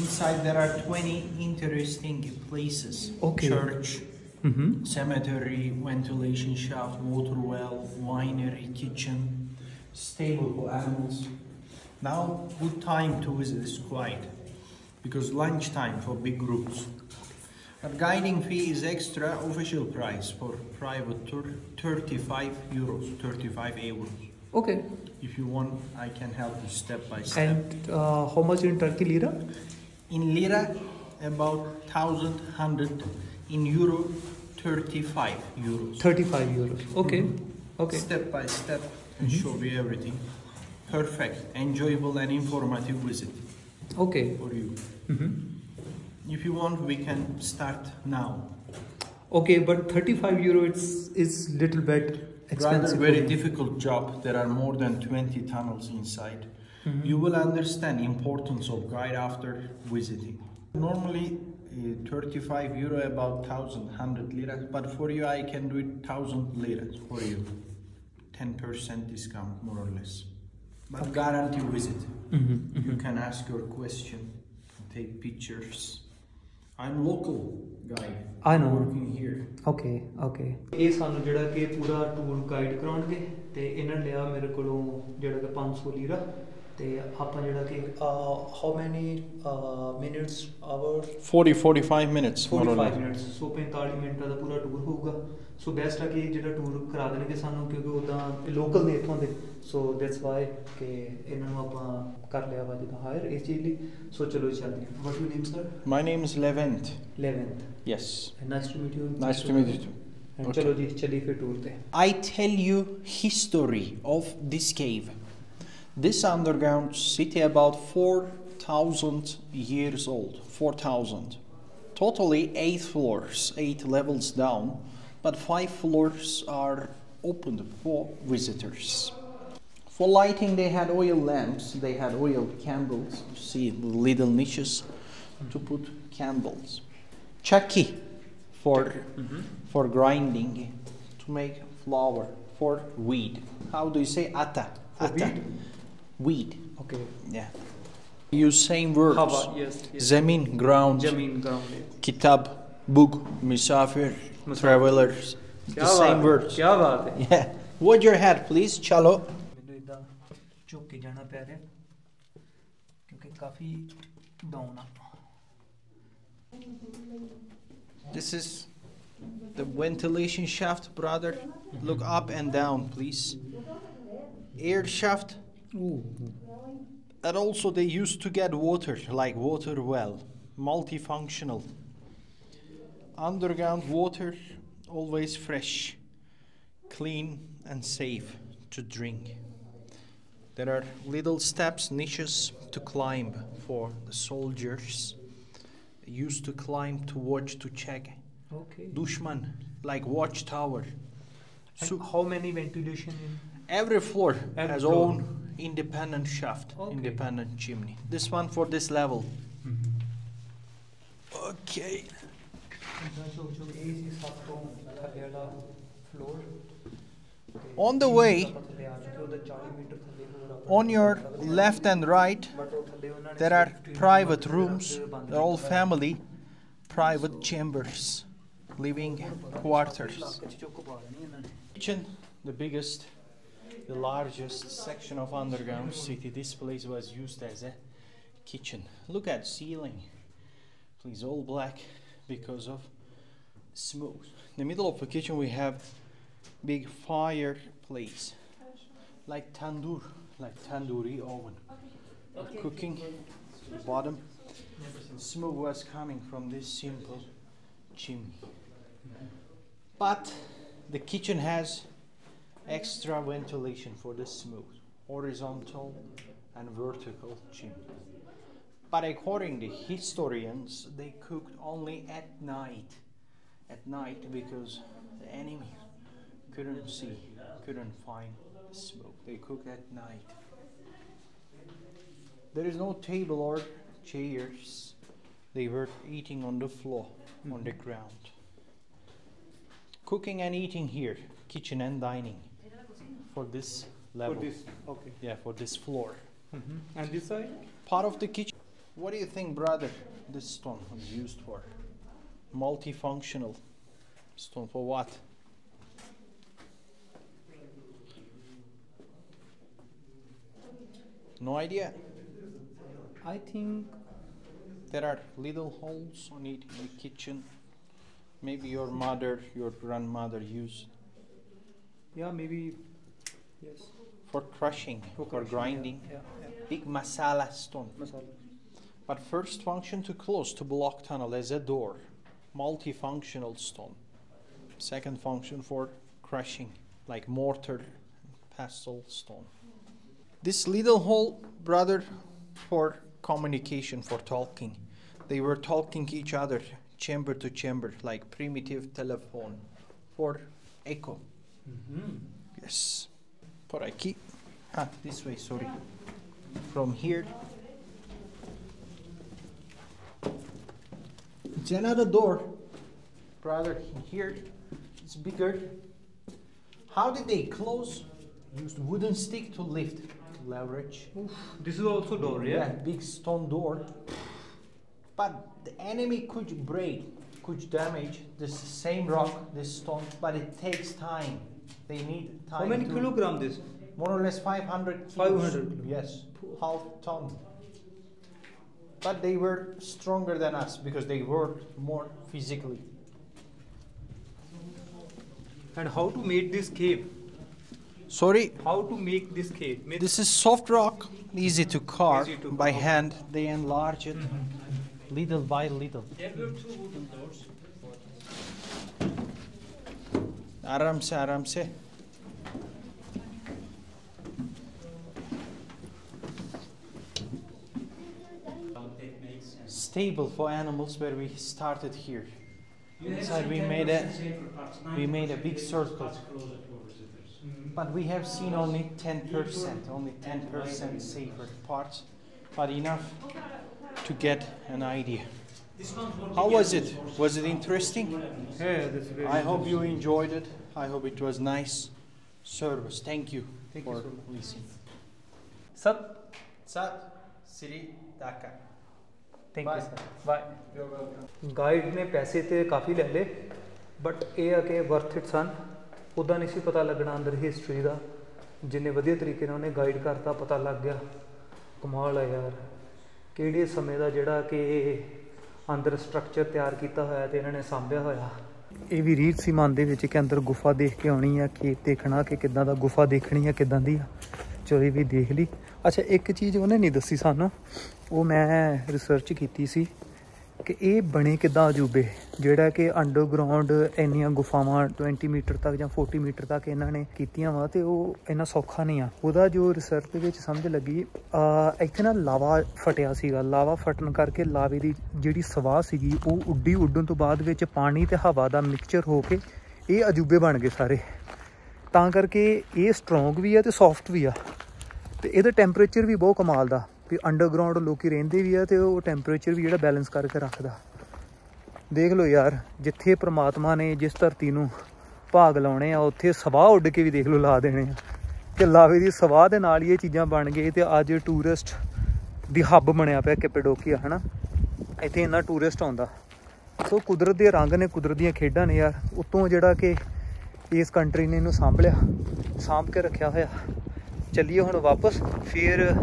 Inside there are 20 interesting places. Okay. Church, Mm-hmm. cemetery, ventilation shaft, water well, winery, kitchen, stable for animals. Now, good time to visit is quiet because lunchtime for big groups. But guiding fee is extra official price for private tour 35 euros, 35 euros. Okay. If you want, I can help you step by step. And uh, how much in Turkey lira? In lira, about 1100. In euro, 35 euros. 35 euros. Okay. Okay. Step by step and show you everything. Perfect, enjoyable and informative visit Okay. for you. Mm-hmm. If you want, we can start now. Okay, but 35 euro it's is little bit Rather expensive. very difficult job. There are more than 20 tunnels inside. You will understand importance of guide after visiting. Normally, uh, 35 euro about 1100 lira, but for you I can do it 1000 lira for you. 10% discount more or less. But guarantee visit. Mhm, You can ask your question, take pictures. I'm local guy. I know. Working here. Okay okay ਇਹ ਸਾਨੂੰ ਜਿਹੜਾ ਕਿ ਪੂਰਾ tour guide ਕਰਾਉਣਗੇ ਤੇ ਇਹਨਾਂ ਨੇ ਲਿਆ ਮੇਰੇ ਕੋਲੋਂ ਜਿਹੜਾ ਕਿ 500 ਲੀਰਾ ਤੇ ਆਪਾਂ ਜਿਹੜਾ ਕਿ how many minutes hour 40 45 minutes more or 45 less. Minutes so 45 ਮਿੰਟਾਂ ਦਾ ਪੂਰਾ ਟੂਰ ਹੋਊਗਾ ਸੋ ਬੈਸਟ ਆ ਕਿ ਜਿਹੜਾ ਟੂਰ ਕਰਾ ਦੇਣਗੇ ਸਾਨੂੰ ਕਿਉਂਕਿ ਉਦਾਂ ਲੋਕਲ ਨੇ ਇੱਥੋਂ ਦੇ ਸੋ ਦੈਟਸ ਵਾਈ ਕਿ ਇਹਨਾਂ ਨੂੰ ਆਪਾਂ ਕਰ ਲਿਆ ਵਾ ਜਿੱਦਾਂ ਹਾਇਰ ਇਸ ਚੀਜ਼ ਲਈ ਸੋ ਚਲੋ ਚੱਲਦੇ ਹਾਂ what you name sir My name is Levent. 11th Yes. Nice to meet you Nice to meet you too. And Okay. ਚਲੋ ਜੀ ਚੱਲੀ ਫਿਰ ਟੂਰ ਤੇ I tell you history of this cave. This underground city about 4,000 years old. 4,000. Totally 8 floors, 8 levels down, but 5 floors are opened for visitors. For lighting, they had oil lamps, they had oil candles. You see the little niches to put candles. Chucky for, mm-hmm. for grinding, to make flour, for weed. How do you say ata? For ata. Weed. Okay Yeah. Use same words. Hava, yes, yes. Zemin, ground. ਜ਼ਮੀਨ ground Kitab, book, misafir, travelers. The same words. ਕੀ ਬਾਤ ਹੈ Yeah. Hold your head, please. Chalo. ਮੈਨੂੰ ਇਦਾਂ ਝੁੱਕ ਕੇ ਜਾਣਾ ਪੈ ਰਿਹਾ ਕਿਉਂਕਿ ਕਾਫੀ down ਆ This is the ventilation shaft, brother. Look up and down, please. Air shaft. Ooh. And also they used to get water, like water well, multifunctional. Underground water, always fresh, clean and safe to drink. There are little steps, niches to climb for the soldiers. They used to climb to watch, to check. Okay. Dushman, like watchtower. So how many ventilation? In? Every floor every has floor. own independent shaft, okay. independent chimney. This one for this level. Mm -hmm. Okay. On the way, on your left and right, there are private rooms, they're all family, private chambers, living quarters. Kitchen, the biggest the largest section of underground city. This place was used as a kitchen. Look at ceiling. Please, all black because of smoke. In the middle of the kitchen we have big fireplace, like tandoor, like tandoori oven. Cooking. Bottom. Smoke was coming from this simple chimney. But the kitchen has extra ventilation for the smooth, horizontal and vertical chimney. But according to historians, they cooked only at night. At night because the enemy couldn't see, couldn't find smoke. They cooked at night. There is no table or chairs. They were eating on the floor, on the mm-hmm. ground. Cooking and eating here, kitchen and dining. For this level. okay. Yeah, for this floor. Mm-hmm. And this side? Part of the kitchen. What do you think, brother? This stone was used for multifunctional stone for what? No idea. I think There are little holes on it in the kitchen. Maybe your mother, your grandmother used yeah maybe yes. for crushing, for, crushing, yeah, grinding. Yeah, yeah. Big masala stone. Masala. But first function to close to block tunnel as a door, multifunctional stone. Second function for crushing, like mortar, pestle stone. This little hole, brother, for communication, for talking. They were talking each other, chamber to chamber, like primitive telephone, for echo. Mm-hmm. Yes. Por aquí. Ah, this way, sorry. From here It's another door. Brother, here it's bigger. How did they close? Used wooden stick to lift, leverage. This is also door, Yeah, big stone door. But the enemy could break, could damage this same rock, this stone, but it takes time. They need time. How many to- kilogram this? More or less 500 500 kilos. Yes, half ton. But they were stronger than us because they worked more physically. And how to make this cave? Sorry, How to make this cave? Make this is soft rock, easy to carve Easy to by carve. hand. They enlarge it mm-hmm. little by little. आराम से आराम से stable for animals where we started here inside we made a we made a big circle but we have seen only 10% only 10% safer parts but enough to get an idea How was it was it interesting Yeah, this is very I hope you enjoyed it. I hope it was nice service. Thank you Thank you for so much. listening. Sat, Sat Sri Dhaka. Thank Bye. You bye guide ਨੇ ਪੈਸੇ ਤੇ ਕਾਫੀ ਲੈ ਲਏ but ਇਹ ਆ ਕਿ worth it ਸਨ ਉਦਾਂ ਨਹੀਂ ਸੀ ਪਤਾ ਲੱਗਣਾ ਅੰਦਰ ਹਿਸਟਰੀ ਦਾ ਜਿੰਨੇ ਵਧੀਆ ਤਰੀਕੇ ਨਾਲ ਉਹਨੇ ਗਾਈਡ ਕਰਤਾ ਪਤਾ ਲੱਗ ਗਿਆ ਕਮਾਲ ਆ ਯਾਰ ਕਿਹੜੇ ਸਮੇਂ ਦਾ ਜਿਹੜਾ ਕਿ ਅੰਦਰ ਸਟਰਕਚਰ ਤਿਆਰ ਕੀਤਾ ਹੋਇਆ ਤੇ ਇਹਨਾਂ ਨੇ ਸਾਂਭਿਆ ਹੋਇਆ। ਇਹ ਵੀ ਰੀਤ ਸੀ ਮਨ ਦੇ ਵਿੱਚ ਕਿ ਅੰਦਰ ਗੁਫਾ ਦੇਖ ਕੇ ਆਉਣੀ ਆ ਖੇਤ ਦੇਖਣਾ ਕਿ ਕਿੱਦਾਂ ਦਾ ਗੁਫਾ ਦੇਖਣੀ ਆ, ਕਿੱਦਾਂ ਦੀ ਆ। ਚਲੋ ਇਹ ਵੀ ਦੇਖ ਲਈ। ਅੱਛਾ, ਇੱਕ ਚੀਜ਼ ਉਹਨੇ ਨਹੀਂ ਦੱਸੀ ਸਾਨੂੰ। ਉਹ ਮੈਂ ਰਿਸਰਚ ਕੀਤੀ ਸੀ। ਕਿ ਇਹ ਬਣੇ ਕਿੱਦਾਂ ਅਜੂਬੇ? ਜਿਹੜਾ ਕਿ ਅੰਡਰਗਰਾਉਂਡ ਇੰਨੀਆਂ ਗੁਫਾਵਾਂ 20 ਮੀਟਰ ਤੱਕ ਜਾਂ 40 ਮੀਟਰ ਤੱਕ ਇਹਨਾਂ ਨੇ ਕੀਤੀਆਂ ਵਾ ਤੇ ਉਹ ਇੰਨਾ ਸੌਖਾ ਨਹੀਂ ਆ। ਉਹਦਾ ਜੋ ਰਿਸਰਚ ਦੇ ਵਿੱਚ ਸਮਝ ਲੱਗੀ ਇੱਥੇ ਨਾ ਲਾਵਾ ਫਟਿਆ ਸੀਗਾ। ਲਾਵਾ ਫਟਣ ਕਰਕੇ ਲਾਵੇ ਦੀ ਜਿਹੜੀ ਸਵਾਹ ਸੀਗੀ, ਉਹ ਉੱਡੀ ਉੱਡਣ ਤੋਂ ਬਾਅਦ ਵਿੱਚ ਪਾਣੀ ਤੇ ਹਵਾ ਦਾ ਮਿਕਸਚਰ ਹੋ ਕੇ ਇਹ ਅਜੂਬੇ ਬਣ ਗਏ ਸਾਰੇ। ਤਾਂ ਕਰਕੇ ਇਹ ਸਟਰੋਂਗ ਵੀ ਆ ਤੇ ਸੌਫਟ ਵੀ ਆ। ਤੇ ਇਹਦਾ ਟੈਂਪਰੇਚਰ ਵੀ ਬਹੁਤ ਕਮਾਲ ਦਾ। ਵੀ ਅੰਡਰਗਰਾਉਂਡ ਲੋਕੀ ਰਹਿੰਦੇ ਵੀ ਆ ਤੇ ਉਹ ਟੈਂਪਰੇਚਰ ਵੀ ਜਿਹੜਾ ਬੈਲੈਂਸ ਕਰਕੇ ਰੱਖਦਾ। ਦੇਖ ਲਓ ਯਾਰ, ਜਿੱਥੇ ਪ੍ਰਮਾਤਮਾ ਨੇ ਜਿਸ ਧਰਤੀ ਨੂੰ ਭਾਗ ਲਾਉਣੇ ਆ, ਉੱਥੇ ਸਵਾਹ ਉੱਡ ਕੇ ਵੀ ਦੇਖ ਲਓ ਲਾ ਦੇਣੇ ਆ। ਕਿ ਲਾਵੇ ਦੀ ਸਵਾਹ ਦੇ ਨਾਲ ਹੀ ਇਹ ਚੀਜ਼ਾਂ ਬਣ ਗਈ ਤੇ ਅੱਜ ਟੂਰਿਸਟ ਦੀ ਹੱਬ ਬਣਿਆ ਪਿਆ ਕੈਪੇਡੋਕੀਆ, ਹਨਾ? ਇੱਥੇ ਇੰਨਾ ਟੂਰਿਸਟ ਆਉਂਦਾ। ਸੋ ਕੁਦਰਤ ਦੇ ਰੰਗ ਨੇ ਕੁਦਰਤ ਦੀਆਂ ਖੇਡਾਂ ਨੇ ਯਾਰ, ਉਤੋਂ ਜਿਹੜਾ ਕਿ ਇਸ ਕੰਟਰੀ ਨੇ ਇਹਨੂੰ ਸਾਂਭਲਿਆ ਸਾਂਭ ਕੇ ਰੱਖਿਆ ਹੋਇਆ। ਚੱਲੀਏ ਹੁਣ ਵਾਪਸ, ਫਿਰ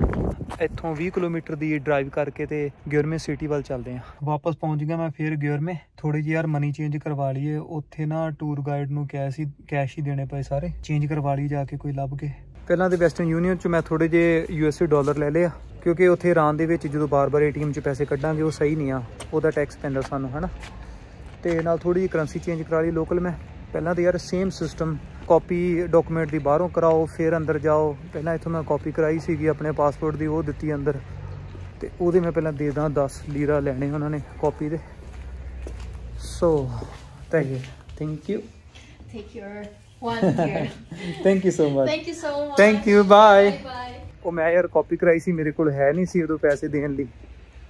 ਇੱਥੋਂ 20 ਕਿਲੋਮੀਟਰ ਦੀ ਡਰਾਈਵ ਕਰਕੇ ਤੇ ਗਿਰਮੇ ਸਿਟੀ ਵੱਲ ਚੱਲਦੇ ਆਂ ਵਾਪਸ ਪਹੁੰਚ ਗਿਆ ਮੈਂ ਫਿਰ ਗਿਰਮੇ ਥੋੜੀ ਜਿਹੀ ਯਾਰ ਮਨੀ ਚੇਂਜ ਕਰਵਾ ਲਈਏ। ਉੱਥੇ ਨਾ ਟੂਰ ਗਾਈਡ ਨੂੰ ਕੈਸ਼ ਹੀ ਕੈਸ਼ ਹੀ ਦੇਣੇ ਪਏ ਸਾਰੇ। ਚੇਂਜ ਕਰਵਾ ਲਈ ਜਾ ਕੇ ਕੋਈ ਲੱਭ ਕੇ। ਪਹਿਲਾਂ ਤੇ ਵੈਸਟਰਨ ਯੂਨੀਅਨ ਚ ਮੈਂ ਥੋੜੇ ਜਿਹੇ ਯੂਐਸਏ ਡਾਲਰ ਲੈ ਲਿਆ ਕਿਉਂਕਿ ਉੱਥੇ ਇਰਾਨ ਦੇ ਵਿੱਚ ਜਦੋਂ ਬਾਰ-ਬਾਰ ਏਟੀਐਮ ਚ ਪੈਸੇ ਕੱਢਾਂਗੇ, ਉਹ ਸਹੀ ਨਹੀਂ ਆ। ਉਹਦਾ ਟੈਕਸ ਪੈਂਦਾ ਸਾਨੂੰ, ਹਨਾ? ਤੇ ਨਾਲ ਥੋੜੀ ਜਿਹੀ ਕਰੰਸੀ ਚੇਂਜ ਕਰਾ ਲਈ ਲੋਕਲ ਮੈਂ। ਪਹਿਲਾਂ ਤਾਂ ਯਾਰ ਸੇਮ ਸਿਸਟਮ ਕਾਪੀ ਡਾਕੂਮੈਂਟ ਦੀ ਬਾਹਰੋਂ ਕਰਾਓ ਫਿਰ ਅੰਦਰ ਜਾਓ। ਪਹਿਲਾਂ ਇੱਥੋਂ ਮੈਂ ਕਾਪੀ ਕਰਾਈ ਸੀਗੀ ਆਪਣੇ ਪਾਸਪੋਰਟ ਦੀ ਉਹ ਦਿੱਤੀ ਅੰਦਰ। ਤੇ ਉਹਦੇ ਮੈਂ ਪਹਿਲਾਂ ਦੇ ਦਾਂ 10 ਲੀਰਾ ਲੈਣੇ ਉਹਨਾਂ ਨੇ ਕਾਪੀ ਦੇ। So thank you Take your one here. Thank you so much Thank you so much. Thank you bye. ਉਹ ਮੈਂ ਯਾਰ ਕਾਪੀ ਕਰਾਈ ਸੀ ਮੇਰੇ ਕੋਲ ਹੈ ਨਹੀਂ ਸੀ ਉਦੋਂ ਪੈਸੇ ਦੇਣ ਲਈ।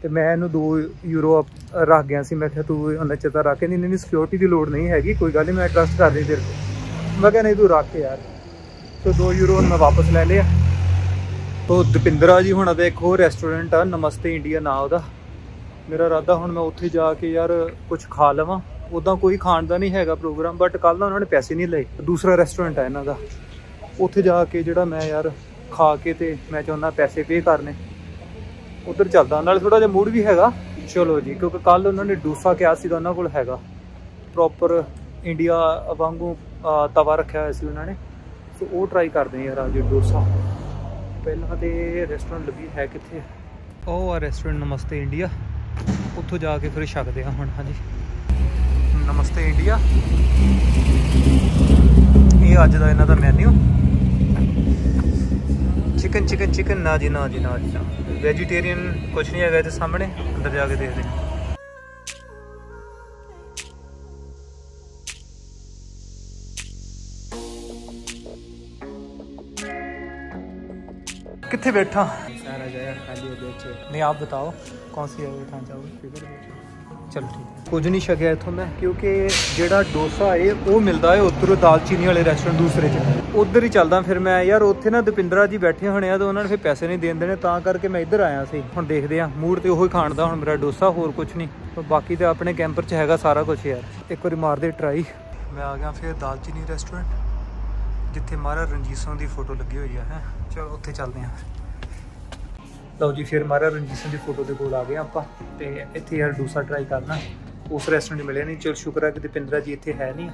ਤੇ ਮੈਂ ਇਹਨੂੰ 2 ਯੂਰੋ ਅਪ- ਰੱਖ ਗਿਆ ਸੀ। ਮੈਂ ਕਿਹਾ ਤੂੰ ਉਹਨਾਂ ਚ ਤਾਂ ਰੱਖ ਨਹੀਂ ਨਹੀਂ ਸਿਕਿਉਰਿਟੀ ਦੀ ਲੋੜ ਨਹੀਂ ਹੈਗੀ, ਕੋਈ ਗੱਲ ਨਹੀਂ ਮੈਂ ਟਰਸਟ ਕਰਦੀ ਤੇਰੇ ਤੇ ਮੈਂ ਕਿਹਾ ਨਹੀਂ, ਤੂੰ ਰੱਖ ਯਾਰ। ਸੋ 2 ਯੂਰੋ ਮੈਂ ਵਾਪਸ ਲੈ ਲਿਆ। ਉਹ ਦਪਿੰਦਰਾ ਜੀ ਹੁਣ ਦਾ ਇੱਕ ਹੋਰ ਰੈਸਟੋਰੈਂਟ ਆ, ਨਮਸਤੇ ਇੰਡੀਆ ਨਾਂ ਉਹਦਾ। ਮੇਰਾ ਇਰਾਦਾ ਹੁਣ ਮੈਂ ਉੱਥੇ ਜਾ ਕੇ ਯਾਰ ਕੁਝ ਖਾ ਲਵਾਂ। ਉਦਾਂ ਕੋਈ ਖਾਣ ਦਾ ਨਹੀਂ ਹੈਗਾ ਪ੍ਰੋਗਰਾਮ ਬਟ ਕੱਲ ਨਾ ਉਹਨਾਂ ਨੇ ਪੈਸੇ ਨਹੀਂ ਲਏ। ਦੂਸਰਾ ਰੈਸਟੋਰੈਂਟ ਆ ਇਹਨਾਂ ਦਾ। ਉੱਥੇ ਜਾ ਕੇ ਜਿਹੜਾ ਮੈਂ ਯਾਰ ਖਾ ਕੇ ਤੇ ਮੈਂ ਚਾਹੁੰਦਾ ਪੈਸੇ ਪੇ ਕਰਨੇ। ਉਧਰ ਚੱਲਦਾ। ਨਾਲ ਥੋੜਾ ਜਿਹਾ ਮੂਡ ਵੀ ਹੈਗਾ। ਚਲੋ ਜੀ ਕਿਉਂਕਿ ਕੱਲ ਉਹਨਾਂ ਨੇ ਡੋਸਾ ਕਿਹਾ ਸੀ ਉਹਨਾਂ ਕੋਲ ਹੈਗਾ। ਪ੍ਰੋਪਰ ਇੰਡੀਆ ਵਾਂਗੂ ਅਹ, ਤਵਾ ਰੱਖਿਆ ਹੋਇਆ ਸੀ ਉਹਨਾਂ ਨੇ। ਸੋ ਉਹ ਟਰਾਈ ਕਰਦੇ ਯਾਰ ਅੱਜ ਡੋਸਾ। ਪਹਿਲਾਂ ਤੇ ਰੈਸਟੋਰੈਂਟ ਲੱਭੀ ਹੈ ਕਿੱਥੇ? ਉਹ ਆ ਰੈਸਟੋਰੈਂਟ ਨਮਸਤੇ ਇੰਡੀਆ ਉੱਥੋਂ ਜਾ ਕੇ ਫਿਰ ਛਕਦੇ ਆ ਹੁਣ ਹਾਂਜੀ। ਨਮਸਤੇ ਇੰਡੀਆ ਇਹ ਅੱਜ ਦਾ ਇਹਨਾਂ ਦਾ ਮੈਨੂ ਚਿਕਨ ਚਿਕਨ ਚਿਕਨ ਨਾ ਜੀ ਨਾ ਜੀ ਨਾ ਜੀ ਨਾ ਵੈਜੀਟੇਰੀਅਨ ਕੁਝ ਨਹੀਂ ਹੈਗਾ ਇਹਦੇ ਸਾਹਮਣੇ ਅੰਦਰ ਜਾ ਕੇ ਦੇਖਦੇ ਹਾਂ कितने बैठा सारा जगह खाली है बेचे नहीं आप बताओ कौन सी जगह बैठा चाहोगे ਚਲੋ ਠੀਕ। ਕੁਝ ਨਹੀਂ ਛਕਿਆ ਇਥੋਂ ਮੈਂ, ਕਿਉਂਕਿ ਜਿਹੜਾ ਡੋਸਾ ਏ ਉਹ ਮਿਲਦਾ ਏ ਉਧਰ ਦਾਲਚੀਨੀ ਵਾਲੇ ਰੈਸਟੋਰੈਂਟ ਦੂਸਰੇ ਚ। ਉਧਰ ਹੀ ਚੱਲਦਾ ਫਿਰ ਮੈਂ, ਯਾਰ ਉੱਥੇ ਨਾ ਦਪਿੰਦਰਾ ਜੀ ਬੈਠੇ ਹੋਣੇ ਆ ਤੇ ਉਹਨਾਂ ਨੇ ਫਿਰ ਪੈਸੇ ਨਹੀਂ ਦੇਣ ਦੇਣੇ, ਤਾਂ ਕਰਕੇ ਮੈਂ ਇੱਧਰ ਆਇਆ ਸੀ। ਹੁਣ ਦੇਖਦੇ ਆ ਮੂਡ ਤੇ ਉਹੀ ਖਾਣ ਦਾ ਹੁਣ ਮੇਰਾ ਡੋਸਾ, ਹੋਰ ਕੁਝ ਨਹੀਂ। ਬਾਕੀ ਤੇ ਆਪਣੇ ਕੈਂਪਰ ਚ ਹੈਗਾ ਸਾਰਾ ਕੁਝ ਯਾਰ। ਇੱਕ ਵਾਰੀ ਮਾਰਦੇ ਟਰਾਈ ਮੈਂ ਆ ਗਿਆ ਫਿਰ ਦਾਲਚੀਨੀ ਰੈਸਟੋਰੈਂਟ ਜਿੱਥੇ ਮਹਾਰਾਜ ਰਣਜੀਤ ਸਿੰਘ ਦੀ ਫੋਟੋ ਲੱਗੀ ਹੋਈ ਆ, ਹੈ। ਚਲੋ ਉੱਥੇ ਚੱਲਦੇ ਆ ਲਓ ਜੀ, ਫਿਰ ਮਹਾਰਾਜ ਰਣਜੀਤ ਸਿੰਘ ਦੀ ਫੋਟੋ ਦੇ ਕੋਲ ਆ ਗਏ ਆਪਾਂ ਤੇ ਇੱਥੇ ਯਾਰ ਡੋਸਾ ਟਰਾਈ ਕਰਨਾ। ਉਸ ਰੈਸਟੋਰੈਂਟ ਮਿਲਿਆ ਨਹੀਂ ਚਲ ਸ਼ੁਕਰ ਹੈ ਕਿ ਦਪਿੰਦਰਾ ਜੀ ਇੱਥੇ ਹੈ ਨਹੀਂ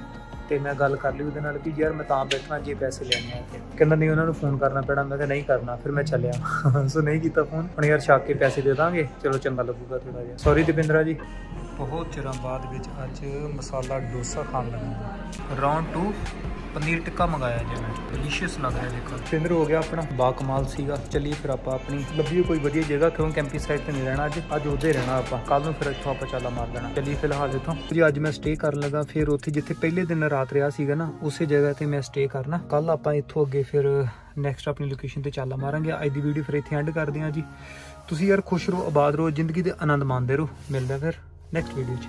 ਤੇ ਮੈਂ ਗੱਲ ਕਰ ਲਈ ਉਹਦੇ ਨਾਲ ਕਿ ਯਾਰ ਮੈਂ ਤਾਂ ਬੈਠਣਾ ਜੇ ਪੈਸੇ ਲੈਣੇ ਆ ਤੇ। ਕਹਿੰਦਾ, ਨਹੀਂ, ਉਹਨਾਂ ਨੂੰ ਫੋਨ ਕਰਨਾ ਪੈਣਾ। ਮੈਂ ਕਿਹਾ, ਨਹੀਂ ਕਰਨਾ, ਫਿਰ ਮੈਂ ਚੱਲਿਆ। ਸੋ ਨਹੀਂ ਕੀਤਾ ਫੋਨ ਹੁਣ ਯਾਰ ਛੱਕ ਕੇ ਪੈਸੇ ਦੇ ਦਾਂਗੇ। ਚਲੋ, ਚੰਗਾ ਲੱਗੂਗਾ ਥੋੜਾ ਜਿਹਾ। ਸੌਰੀ ਦਪਿੰਦਰਾ ਜੀ। ਬਹੁਤ ਚਿਰਾਂ ਬਾਅਦ ਵਿੱਚ ਅੱਜ ਮਸਾਲਾ ਡੋਸਾ ਖਾਣ ਲੱਗਾ। ਰਾਉਂਡ 2 ਪਨੀਰ ਟਿੱਕਾ ਮੰਗਾਇਆ ਜੀ ਮੈਂ ਡਿਲੀਸ਼ੀਅਸ ਲੱਗ ਰਿਹਾ ਦੇਖੋ। ਸਿੰਦਰ ਹੋ ਗਿਆ ਆਪਣਾ। ਬਾ ਕਮਾਲ ਸੀਗਾ। ਚੱਲੀਏ ਫਿਰ ਆਪਾਂ ਆਪਣੀ ਲੱਭੀਏ ਕੋਈ ਵਧੀਆ ਜਗ੍ਹਾ ਕਿਉਂ ਕੈਂਪੀ ਸਾਈਡ ਤੇ ਨਹੀਂ ਰਹਿਣਾ ਅੱਜ। ਅੱਜ ਉਹਦੇ ਰਹਿਣਾ ਆਪਾਂ। ਕੱਲ ਨੂੰ ਫਿਰ ਇੱਥੋਂ ਆਪਾਂ ਚਾਲਾ ਮਾਰ ਲੈਣਾ ਚੱਲੀਏ ਫਿਲਹਾਲ ਇੱਥੋਂ। ਜੀ, ਅੱਜ ਮੈਂ ਸਟੇ ਕਰਨ ਲੱਗਾ। ਫਿਰ ਉੱਥੇ ਜਿੱਥੇ ਪਹਿਲੇ ਦਿਨ ਰਾਤ ਰਿਹਾ ਸੀਗਾ ਨਾ, ਉਸੇ ਜਗ੍ਹਾ ਤੇ ਮੈਂ ਸਟੇ ਕਰਨਾ। ਕੱਲ ਆਪਾਂ ਇੱਥੋਂ ਅੱਗੇ ਫਿਰ ਨੈਕਸਟ ਆਪਣੀ ਲੋਕੇਸ਼ਨ ਤੇ ਚਾਲਾ ਮਾਰਾਂਗੇ। ਅੱਜ ਦੀ ਵੀਡੀਓ ਫਿਰ ਇੱਥੇ ਐਂਡ ਕਰਦੇ ਹਾਂ ਜੀ। ਤੁਸੀਂ ਯਾਰ ਖੁਸ਼ ਰਹੋ, ਆਬਾਦ ਰਹੋ, ਜ਼ਿੰਦਗੀ ਦੇ ਆਨੰਦ ਮਾਣਦੇ ਰਹੋ। ਮਿਲਦਾ ਫਿਰ ਨੈਕਸਟ ਵੀਡੀਓ 'ਚ।